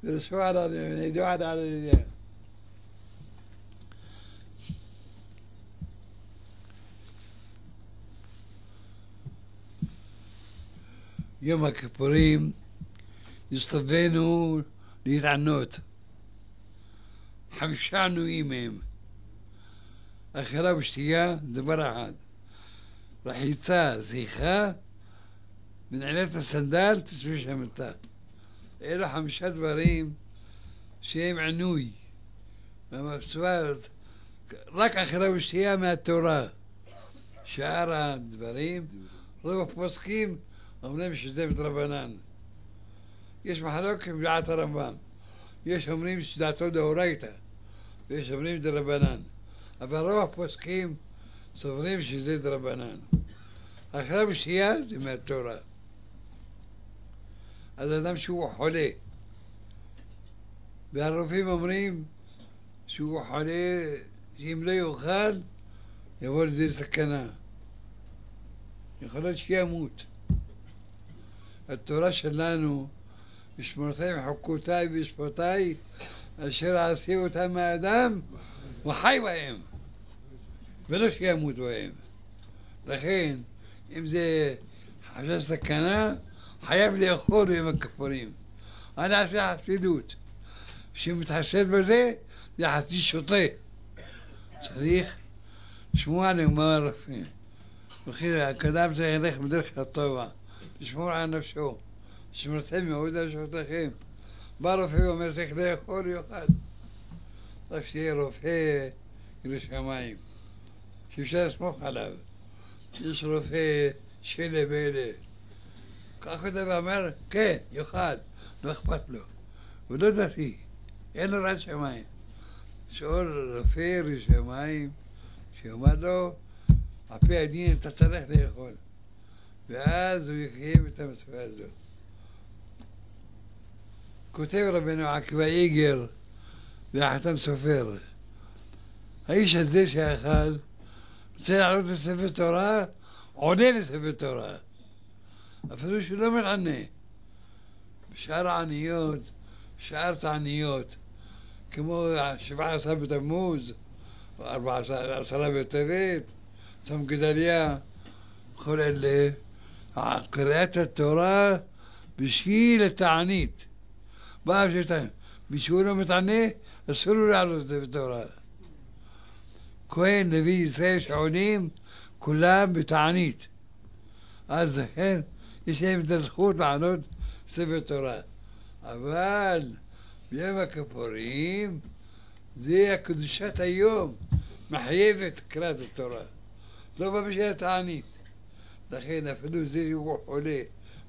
ורשוע על הידוע על העניין. יום הכיפורים נסתווינו להתענות. חמישה ענויים הם. אכילה ושתייה, דבר אחד. רחיצה, זיחה, ונעלת הסנדל, תשבי שם אתה. אלו חמישה דברים שהם עינוי. רק אכילה ושתייה מהתורה. שאר הדברים, רוב הפוסקים אומרים שזה מדרבנן. יש מחלוקת בדעת הרמב"ם. יש אומרים שדעתו דאורייתא, ויש אומרים דרבנן. אבל רוב הפוסקים סוברים שזה דרבנן. אכילה ושתייה זה מהתורה. אז אדם שהוא חולה, והרופאים אומרים שהוא חולה, שאם לא יאכל, יבוא לזה סכנה. יכול להיות שימות. התורה שלנו, ושמורתיי וחוקותיי ושפוטיי, אשר עשי אותם מהאדם, וחי בהם, ולא שימות בהם. לכן, אם זה חשש סכנה, חייב לאכול ביום הכפורים. אני אעשה חסידות. שמתחשד בזה, זה חצי שוטה. צריך לשמוע נאמר הרופאים. וכי הקדם צריך ללך בדרך הטובה, לשמור על נפשו. שמרתם מאוד על שפתכם. בא רופא ואומר צריך לאכול, יאכל. רק שיהיה רופא ירא שמיים, שאפשר לסמוך עליו. יש רופא שלה ואלה. כך הוא ואומר, כן, יאכל, לא אכפת לו. הוא לא דתי, אין לו רד שמיים. שאול רופא ירא שמיים, שאומר לו, על פי הדין אתה צריך לאכול. ואז הוא יקיים את המצווה הזאת. כותב רבנו עקיבא איגר והחתם סופר, האיש הזה שאכל, רוצה לעלות לספר תורה, עונה לספר תורה. אפילו שהוא לא מלענה. בשאר העניות, שאר תעניות, כמו שבעה עשר בתמוז, או ארבעה עשרה בטבת, צום גדליה, כל אלה, קריאת התורה בשביל התענית. בא שתיים, מישהו לא מתענה, אסור לו לעלות את זה בתורה. כהן, נביא ישראל שעונים, כולם בתענית. אז לכן יש להם את הזכות לענות ספר תורה. אבל ביום הכפורים זה קדושת היום, מחייבת קריאת התורה. לא בא בשביל התענית. לכן אפילו זה שהוא חולה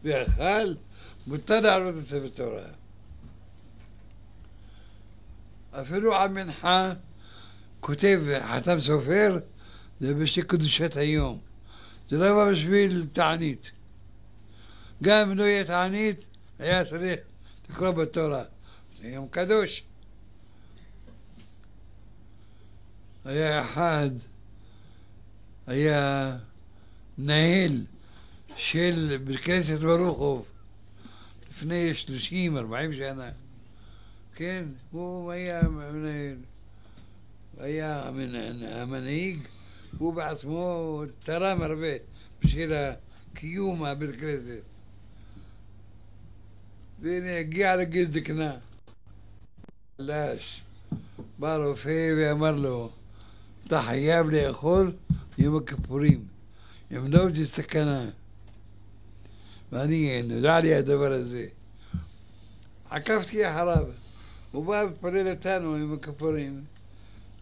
ואכל, מותר לעלות את ספר תורה. אפילו המנחה כותב חתם סופר, זה בשביל קדושת היום. זה לא בא בשביל תענית. גם אם לא יהיה תענית, היה צריך לקרוא בתורה. זה יום קדוש. היה אחד, היה מנהל של בית כנסת ברוחוב לפני שלושים, ארבעים שנה. כן, הוא היה מנהל. היה המנהיג, הוא בעצמו תרם הרבה בשביל הקיום הבית כנסת. והנה הגיע לגיל זקנה. חלש. בא רופא ואמר לו, אתה חייב לאכול יום הכיפורים. אם לא, זה סכנה. ואני, נודע לי הדבר הזה. עקבתי אחריו, הוא בא להתפלל איתנו עם הכפורים,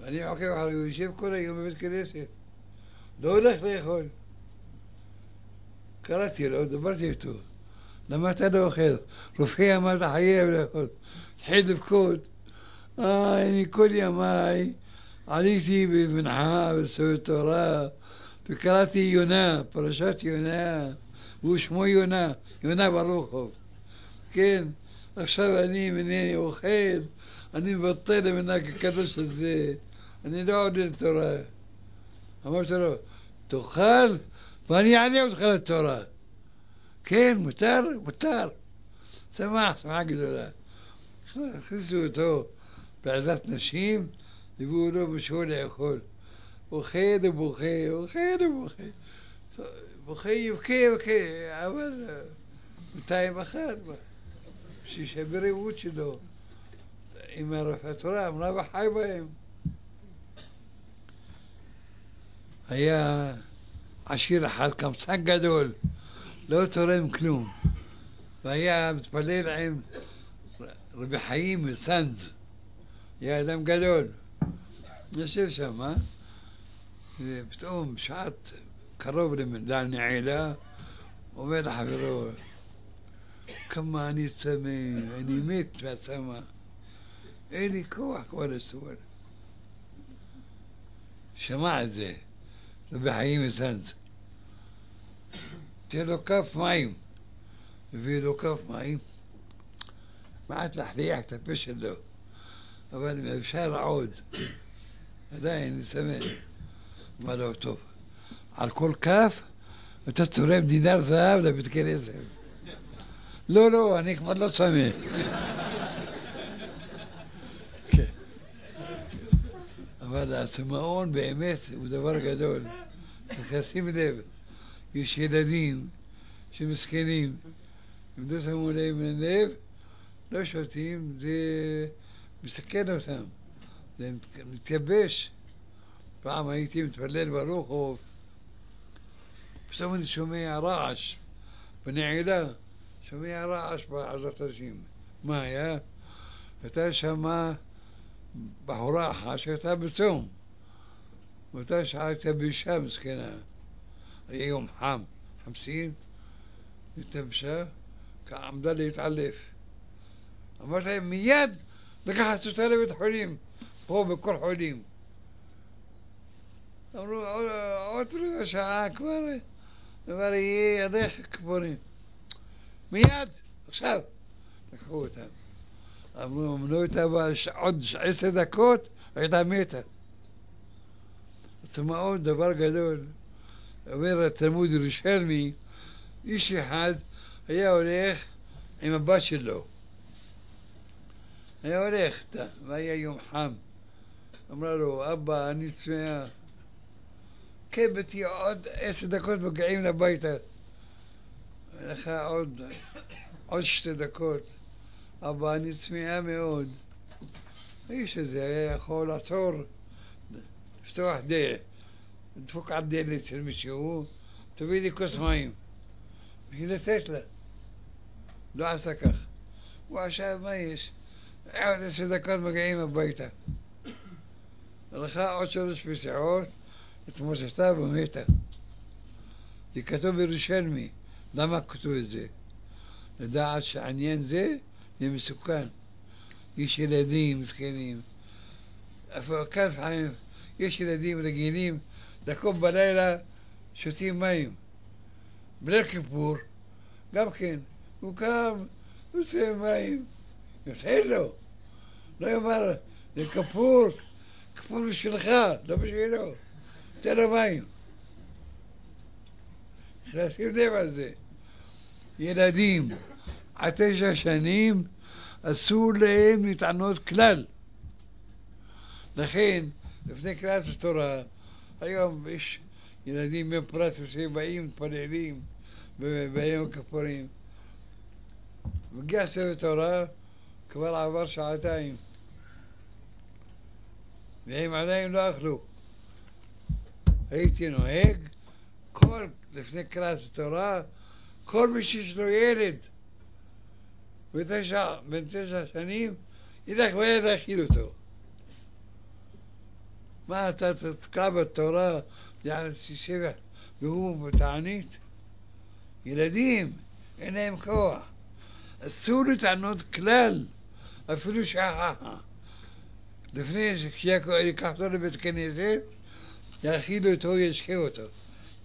ואני עוקב אחריו, הוא יושב כל היום בבית כנסת, לא הולך לאכול. קראתי לו, דיברתי איתו, למה אתה לא אוכל? רופא אמר, אתה חייב לאכול. התחיל לבכות, אה, אני כל ימיי עליתי במנחה בסביב תורה וקראתי יונה, פרשת יונה, והוא שמו יונה, יונה ברוכוב. כן, עכשיו אני אינני אוכל, אני מבטל למנהג הקדוש הזה, אני לא עודד תורה. אמרתי לו, תאכל ואני אענה אותך לתורה. כן, מותר, מותר. שמח, שמחה גדולה. הכניסו אותו בעזרת נשים, הביאו לו משהו לאכול. אוכל ובוכה, אוכל ובוכה. בוכה, יבכה, יבכה, אבל בינתיים אכל. בשביל שהבריאות שלו עם התורה אמרה וחי בהם. היה עשיר אחד, קמצן גדול, לא תורם כלום, והיה מתפלל עם רבי חיים מסנז, היה אדם גדול. יושב שם, אה? ופתאום בשעת קרוב לנעילה, אומר לחברו, כמה אני צמא, אני מת מהצמא, אין לי כוח כבר לסבול. שמע את זה, רבי חיים מסנז. תהיה לו כף מים, הביא לו כף מים, מעט להחליח את הפה שלו, אבל אפשר עוד, עדיין אני שמח. אמר לו, טוב, על כל כף אתה תורם דינר זהב לבית כנסת. לא, לא, אני כבר לא צמא. כן. אבל הצמאון באמת הוא דבר גדול. צריך לשים לב, יש ילדים שמסכנים, אם לא שמו להם לב, לא שותים, זה מסכן אותם, זה מתייבש. פעם הייתי מתפלל ברוחוב, פתאום אני שומע רעש בנעילה, שומע רעש בעזרת השם. מה היה? הייתה שמה בחורה אחת שהייתה בצום. באותה שעה הייתה באישה מסכנה. היה יום חם, חמסין, התלבשה, עמדה להתעלף. אמרתי להם מיד לקחת אותה לבית חולים, פה בכל חולים. אמרו, עוד רבע שעה כבר, כבר יהיה ידך כפורים. מיד, עכשיו. לקחו אותה. אמרו, אמנו אותה עוד עשר דקות, הייתה מתה. צמאות דבר גדול. אומר התלמוד ירושלמי, איש אחד היה הולך עם הבת שלו. היה הולך והיה יום חם. אמרה לו, אבא, אני צמאה. כן, בתי, עוד עשר דקות מגיעים לביתה. לך עוד, עוד שתי דקות. אבא, אני צמאה מאוד. האיש הזה היה יכול לעצור, לפתוח דלת, לדפוק על דלת של מישהו, תביא לי כוס מים. בשביל לתת לה. לא עשה כך. הוא עכשיו, מה יש? עוד עשר דקות מגיעים הביתה. הלכה עוד שלוש פסיעות, התמוססה ומתה. זה כתוב בירושלמי. למה כתוב את זה? לדעת שעניין זה, זה מסוכן. יש ילדים מסכנים. כף חיים, יש ילדים רגילים לקום בלילה, שותים מים. בליל כיפור, גם כן, הוא קם, הוא עושה מים, יוצא לו. לא יאמר, זה כפור, כפור בשבילך, לא בשבילו. תן לו מים. לשים לב על זה. ילדים עד תשע שנים אסור להם להתענות כלל. לכן, לפני קריאת התורה, היום יש ילדים בפרט שבאים, מתפללים ביום הכפורים. מגיע ספר תורה, כבר עבר שעתיים. והם עדיין לא אכלו. הייתי נוהג כל, לפני קריאת התורה, כל מי שיש לו ילד בתשע, בן תשע שנים, ילך מהר להאכיל אותו. מה אתה תקרא בתורה, יעני שבע, והוא בתענית? ילדים, אין להם כוח. אסור לטענות כלל, אפילו שעה. לפני ייקח אותו לבית כנסת, יאכיל אותו, ישקה אותו.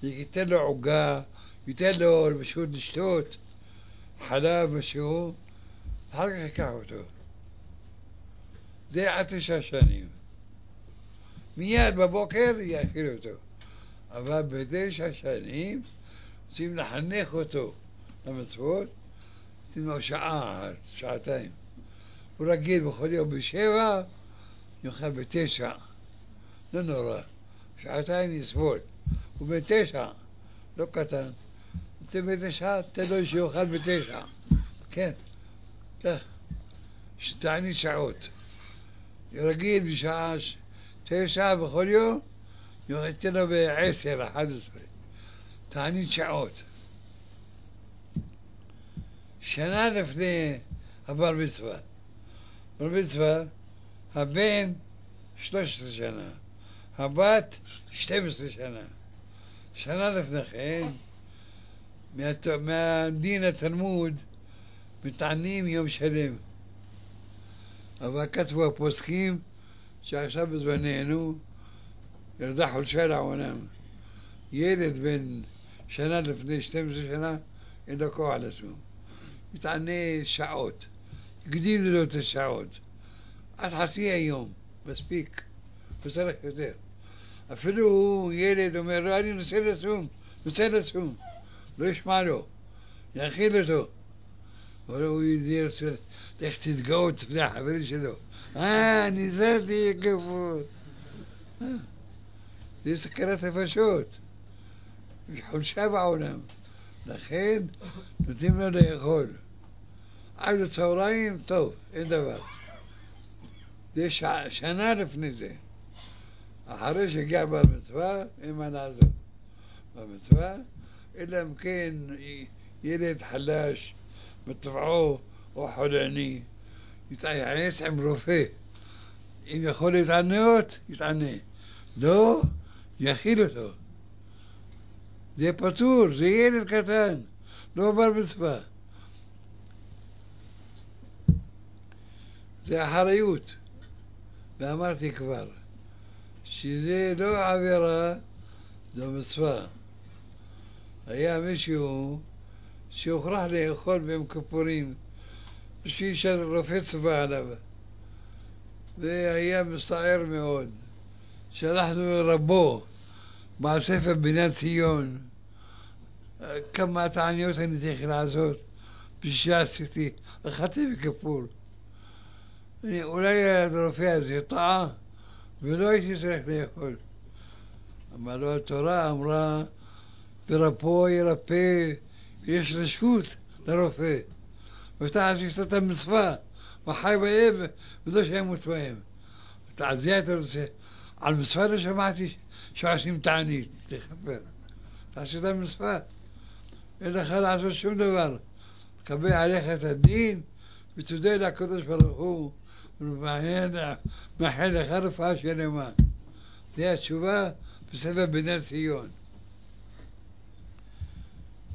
ייתן לו עוגה, ייתן לו פשוט לשתות, חלב, משהו, אחר כך ייקח אותו. זה עד תשע שנים. מיד בבוקר יאכיל אותו. אבל בתשע שנים רוצים לחנך אותו למצוות, נותנים לו שעה אחת, שעתיים. הוא רגיל בכל יום בשבע, יאכל בתשע. לא נורא. שעתיים יסבול. הוא בן תשע, לא קטן. אתם בתשע, תן לו שיאכל בתשע. כן, כך. שתענית שעות. רגיל בשעה תשע בכל יום, תן לו בעשר, אחת עשרה. תענית שעות. שנה לפני הבר מצווה. בר מצווה, הבן 13 שנה, הבת 12 שנה. שנה לפני כן, מהדין התלמוד, מתענים יום שלם. אבל כתבו הפוסקים שעכשיו בזמננו ירדה חולשה לעולם. ילד בן שנה לפני 12 שנה, אין לו כוח על עצמו. מתענה שעות, הגדילו לו את השעות. עד חצי היום, מספיק, לא צריך יותר. אפילו ילד אומר, אני רוצה לצום, רוצה לצום. לא ישמע לו, יאכיל אותו. אבל הוא ירצה, לך תתגאות לפני החברים שלו. אה, ניזרתי כפות. אה, זה סכנת נפשות. יש חולשה בעולם. לכן נותנים לו לאכול. עד הצהריים, טוב, אין דבר. זה שנה לפני זה. אחרי שהגיע בר מצווה, אין מה לעזור. במצווה, אלא אם כן ילד חלש, מטבעו או חולני, יתייעץ עם רופא. אם יכול להתענות, יתענה. לא, יכיל אותו. זה פטור, זה ילד קטן, לא בר מצווה. זה אחריות. ואמרתי כבר, שזה לא עבירה, זו מצווה. היה מישהו שהוכרח לאכול ביום כיפורים בשביל שהרופא צבע עליו. והיה מסתער מאוד. שלחנו לרבו בעל ספר ציון כמה תעניות אני צריך לעשות בשביל שעשיתי, אכלתי בכיפור. אולי הרופא הזה טעה ולא הייתי צריך לאכול. אבל לא התורה אמרה, ורפו ירפא, יש רשות לרופא. ותעש את המצווה, וחי בהם ולא שימות בהם. תעזיה אתה רוצה. על מצווה לא שמעתי שעושים תענית, תכפר. תעשי את המצווה. אין לך לעשות שום דבר. תקבל עליך את הדין ותודה לקדוש ברוך הוא ומאחל לך רפואה שלמה. זו התשובה בספר בני ציון.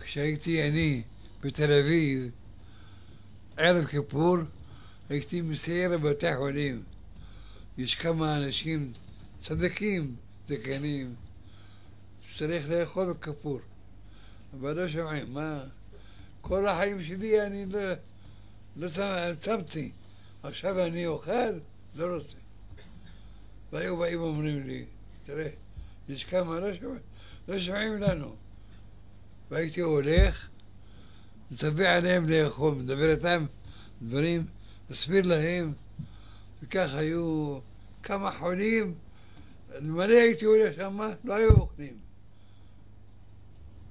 כשהייתי אני בתל אביב, ערב כיפור, הייתי מסייר בבתי חולים. יש כמה אנשים צדיקים, זקנים, שצריך לאכול בכפור. אבל לא שומעים, מה? כל החיים שלי אני לא, לא צמתי. עכשיו אני אוכל? לא רוצה. והיו באים ואומרים לי, תראה, יש כמה לא שומעים, לא שומעים לנו. והייתי הולך, מצווה עליהם לאכול, מדבר איתם דברים, מסביר להם, וכך היו כמה חולים, אלמלא הייתי הולך שם, לא היו אוכלים.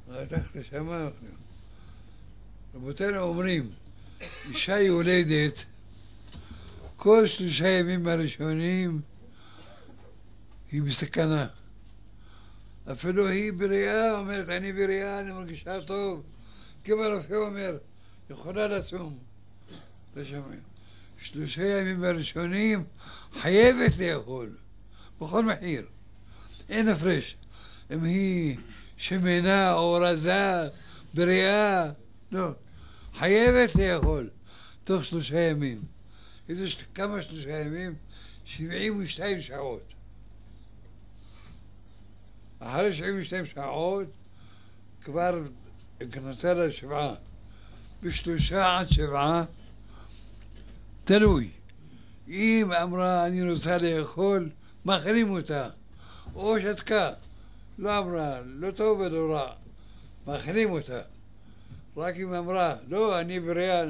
הלכתי שם אוכלים. רבותינו אומרים, אישה יולדת כל שלושה ימים הראשונים היא בסכנה. אפילו היא בריאה, אומרת, אני בריאה, אני מרגישה טוב, גם הרופא אומר, יכולה לצום. לא. שלושה ימים הראשונים חייבת לאכול, בכל מחיר. אין הפרש. אם היא שמנה או רזה, בריאה, לא. חייבת לאכול תוך שלושה ימים. איזה ש... כמה שלושה ימים? שבעים ושתיים שעות. אחרי שבעים ושתיים שעות כבר נכנסה לשבעה. בשלושה עד שבעה, תלוי. אם אמרה אני רוצה לאכול, מאכילים אותה. או שתקה. לא אמרה, לא טוב ולא רע. מאכילים אותה. רק אם אמרה, לא, אני בריאה,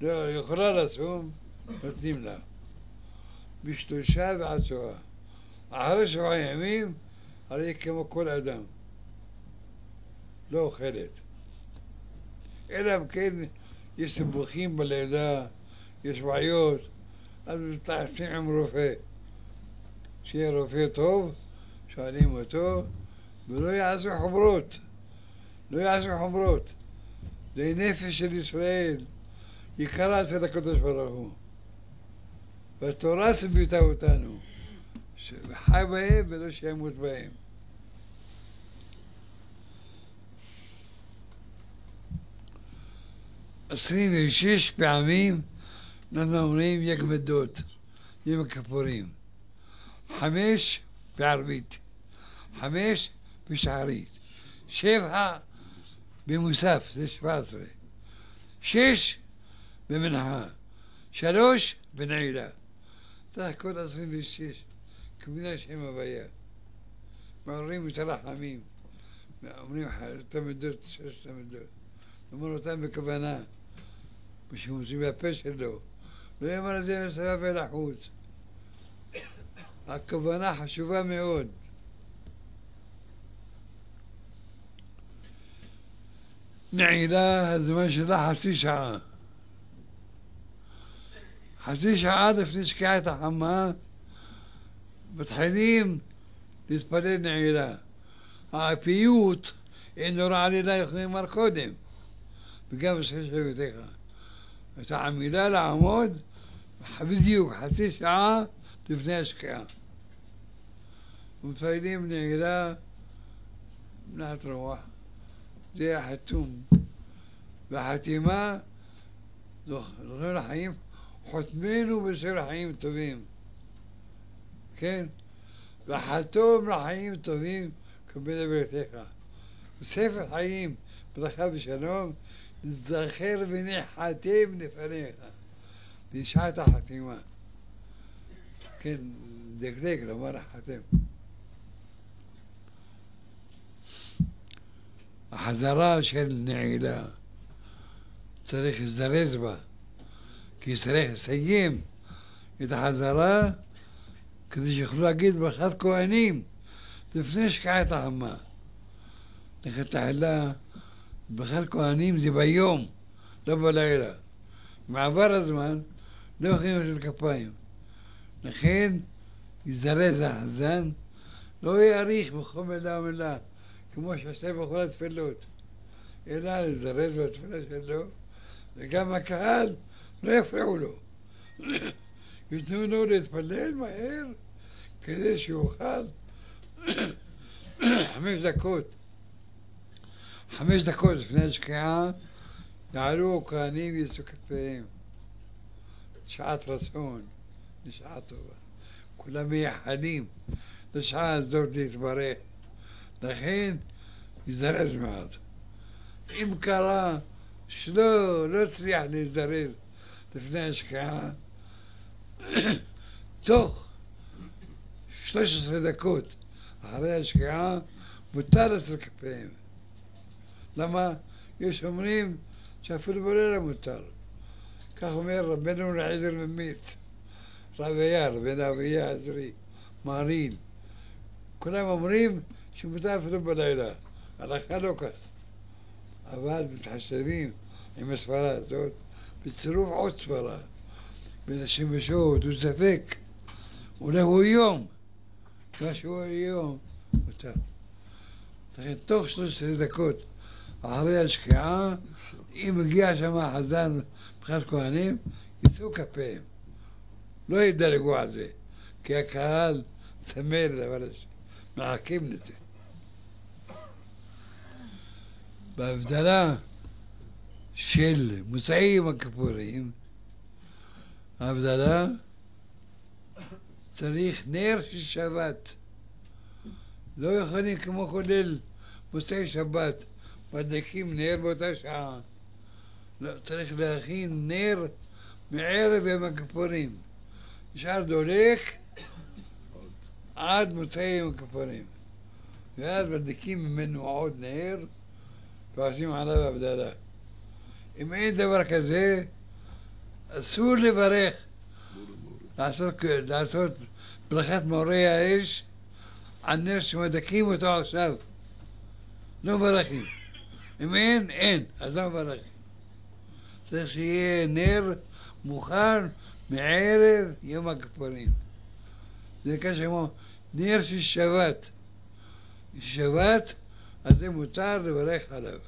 לא, יכולה לצום, נותנים לה. בשלושה שבעה. אחרי שבעה ימים, הרי היא כמו כל אדם. לא אוכלת. אלא אם כן יש סיבוכים בלידה, יש בעיות, אז מתעסקים עם רופא. שיהיה רופא טוב, שואלים אותו, ולא יעשו חומרות. לא יעשו חומרות. זה נפש של ישראל, יקרה אצל הקדוש ברוך הוא. והתורה ציוותה אותנו, שחי בהם ולא שימות בהם. עשרים ושש פעמים אנחנו אומרים יגמדות, יום הכיפורים. חמש בערבית, חמש בשערית, שבע במוסף, זה שבע עשרה, שש במנחה, שלוש בנעילה. סך הכל עשרים ושש, כמילה שם הוויה. מעוררים את הרחמים, אומרים תלמידות, שש תלמידות, אומר אותם בכוונה, מוציא מהפה שלו, לא יאמר את זה מסביב ולחוץ. הכוונה חשובה מאוד. נעילה, הזמן שלה חצי שעה. חצי שעה לפני שקיעת החמה מתחילים להתפלל נעילה. הפיוט אינו רע לילה, איך נאמר קודם, וגם בשביל שבטיך. את העמידה לעמוד בדיוק חצי שעה לפני השקיעה. ומתפללים נעילה מנחת רוח. זה החתום. והחתימה, זוכרים לחיים, חותמנו בספר חיים טובים. כן? וחתום לחיים טובים כבד בביתך. בספר חיים, ברכה ושלום, נזכר ונחתם לפניך. זה שעת החתימה. כן, דקדק, לומר החתם. החזרה של נעילה, צריך לזרז בה, כי צריך לסיים את החזרה כדי שיוכלו להגיד ברכת כהנים לפני שקיעת החמה. לכתחילה, ברכת כהנים זה ביום, לא בלילה. מעבר הזמן לא יכולים לתת כפיים. לכן יזרז החזן, לא יאריך בכל מילה ומילה. כמו שעושה בכל התפילות, אלא לזרז בתפילה שלו, וגם הקהל לא יפריעו לו. ייתנו לו להתפלל מהר כדי שיוכל חמש דקות. חמש דקות לפני השקיעה יעלו כהנים ויעשו כתפיהם. שעת רצון, לשעה טובה. כולם מייחלים לשעה הזאת להתברך. לכן יזרז מעט. אם קרה שלא, לא הצליח להזדרז לפני השקיעה, תוך 13 דקות אחרי השקיעה מותר לעשות כפיהם. למה? יש אומרים שאפילו בלילה מותר. כך אומר רבנו לעזר רב אייר, בן אביה עזרי, מעריל. כולם אומרים שמותר אפילו בלילה. הלכה לא כך. אבל מתחשבים עם הסברה הזאת בצירוף עוד סברה בין השמשות וספק אולי הוא יום מה שהוא יום מותר. לכן תוך שלוש עשרה דקות אחרי השקיעה אם מגיע שם החזן מבחינת כהנים, יצאו כפיהם. לא ידלגו על זה, כי הקהל צמא לדבר הזה, מחכים לזה. בהבדלה של מוצאי יום הכיפורים, ההבדלה צריך נר של שבת. לא יכולים כמו כולל מוצאי שבת, מדליקים נר באותה שעה. לא, צריך להכין נר מערב יום הכיפורים. נשאר דולק עד מוצאי יום הכיפורים. ואז מדליקים ממנו עוד נר ועושים עליו הבדלה. אם אין דבר כזה, אסור לברך, לעשות, לעשות ברכת מורי האש על נר שמדכים אותו עכשיו. לא מברכים. אם אין, אין, אז לא מברכים. צריך שיהיה נר מוכן מערב יום הכיפורים. זה כשמו נר של שבת. שבת, אז זה מותר לברך עליו.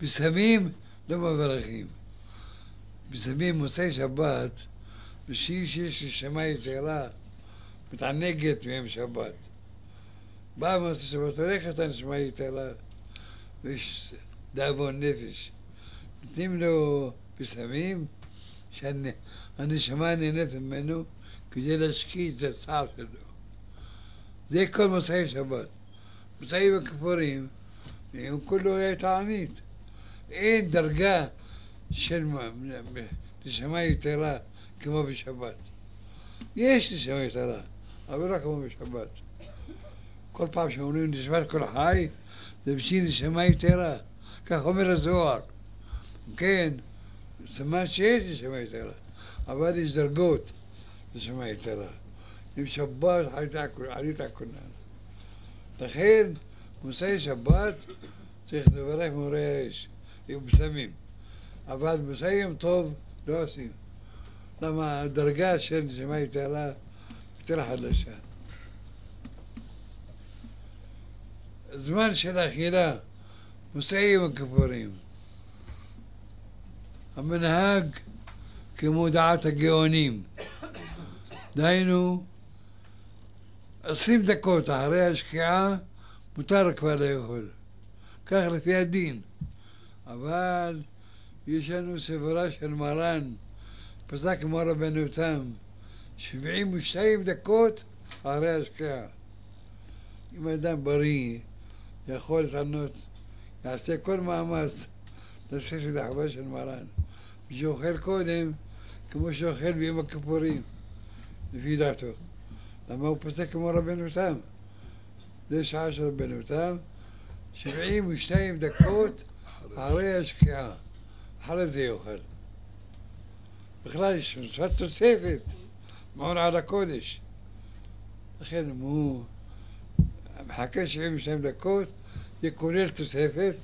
בסמים לא מברכים. בסמים מוצאי שבת, בשביל שיש נשמה יתרה, מתענגת מיום שבת. באה מוצאי שבת, הולכת הנשמה יתרה, ויש דאבון נפש. נותנים לו בסמים, שהנשמה נהנית ממנו כדי להשקיע את הצער שלו. זה כל מוצאי שבת. מוצאי בכפורים, הוא כולו היה תענית. אין דרגה של נשמה יתרה כמו בשבת. יש נשמה יתרה, אבל לא כמו בשבת. כל פעם שאומרים נשמת כל חי, זה בשביל נשמה יתרה. כך אומר הזוהר. כן, סימן שיש נשמה יתרה, אבל יש דרגות נשמה יתרה. עם שבת עלית כונן. לכן, מוצאי שבת צריך לברך מורי האש. יהיו בשמים. אבל יום טוב לא עושים. למה הדרגה של נשמה יתרה יותר חדשה. זמן של אכילה, מוצאי יום הכיפורים. המנהג כמו דעת הגאונים. דהיינו, עשרים דקות אחרי השקיעה מותר כבר לאכול. כך לפי הדין. אבל יש לנו סברה של מרן, פסק כמו רבנו תם, שבעים ושתיים דקות אחרי השקיעה. אם אדם בריא, יכול לתנות, יעשה כל מאמץ לעשות את החווה של מרן. מי שאוכל קודם, כמו שאוכל ביום הכיפורים, לפי דעתו. למה הוא פוסק כמו רבנו תם? זה שעה של רבנו תם, שבעים ושתיים דקות אחרי השקיעה, אחרי זה יאכל. בכלל יש מצוות תוספת, מעון על הקודש. לכן הוא מחכה 72 דקות, זה כולל תוספת,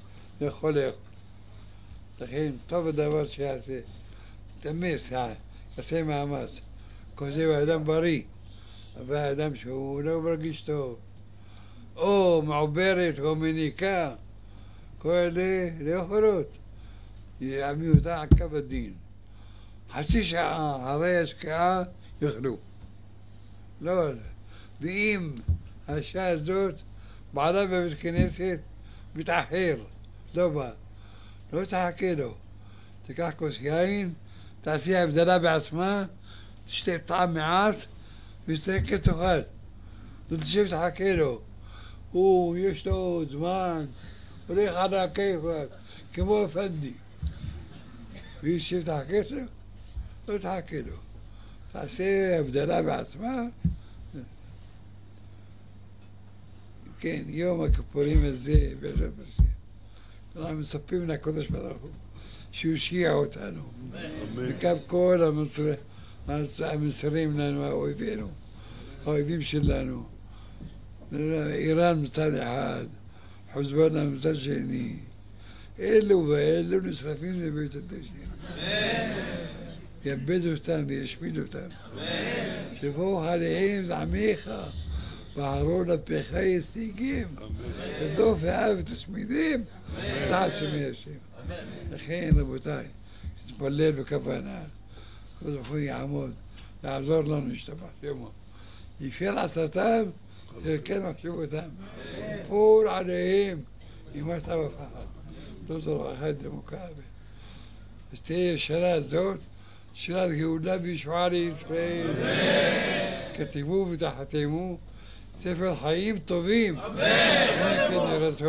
יכול לאכול. לכן טוב הדבר שיעשה, תמס, יעשה מאמץ. כל זה הוא אדם בריא, אבל אדם שהוא לא מרגיש טוב, או מעוברת או מניקה, כל אלה לא יכולות. יעמידו אותה על קו הדין. חצי שעה אחרי השקיעה יאכלו. לא, ואם השעה הזאת בעלה בבית כנסת מתאחר, לא בא, לא תחכה לו. תיקח כוס יין, תעשי הבדלה בעצמה, תשתה טעם מעט ותסתכל תאכל. לא תשב תחכה לו. הוא, יש לו זמן. הולך על הכיפאק, כמו אפנדי. והיא שתחכה לו, לא תחכה לו. תעשה הבדלה בעצמה. כן, יום הכיפורים הזה, בעזרת השם. אנחנו מצפים לקודש ברוך הוא שיושיע אותנו. בקו כל המסרים לנו, האויבינו, האויבים שלנו. איראן מצד אחד. חוזבנה מצד שני. אלו ואלו נשרפים לבית הדשן. יאבד אותם וישמיד אותם. שיבואו עליהם זעמיך ואהרון אפיך ישיגים, ודוף ואב ותשמידים, דעת שמי השם. לכן רבותיי, נתפלל בכוונה, הקדוש ברוך הוא יעמוד, יעזור לנו להשתבח שמו. עצתם, כן מחשבותם, יפול עליהם אימת ופחד. לא זרוע אחת דמוקרטית. אז תהיה השנה הזאת שנת גאולה וישועה לישראל. כתבו ותחתמו ספר חיים טובים. אמן. כן רצון.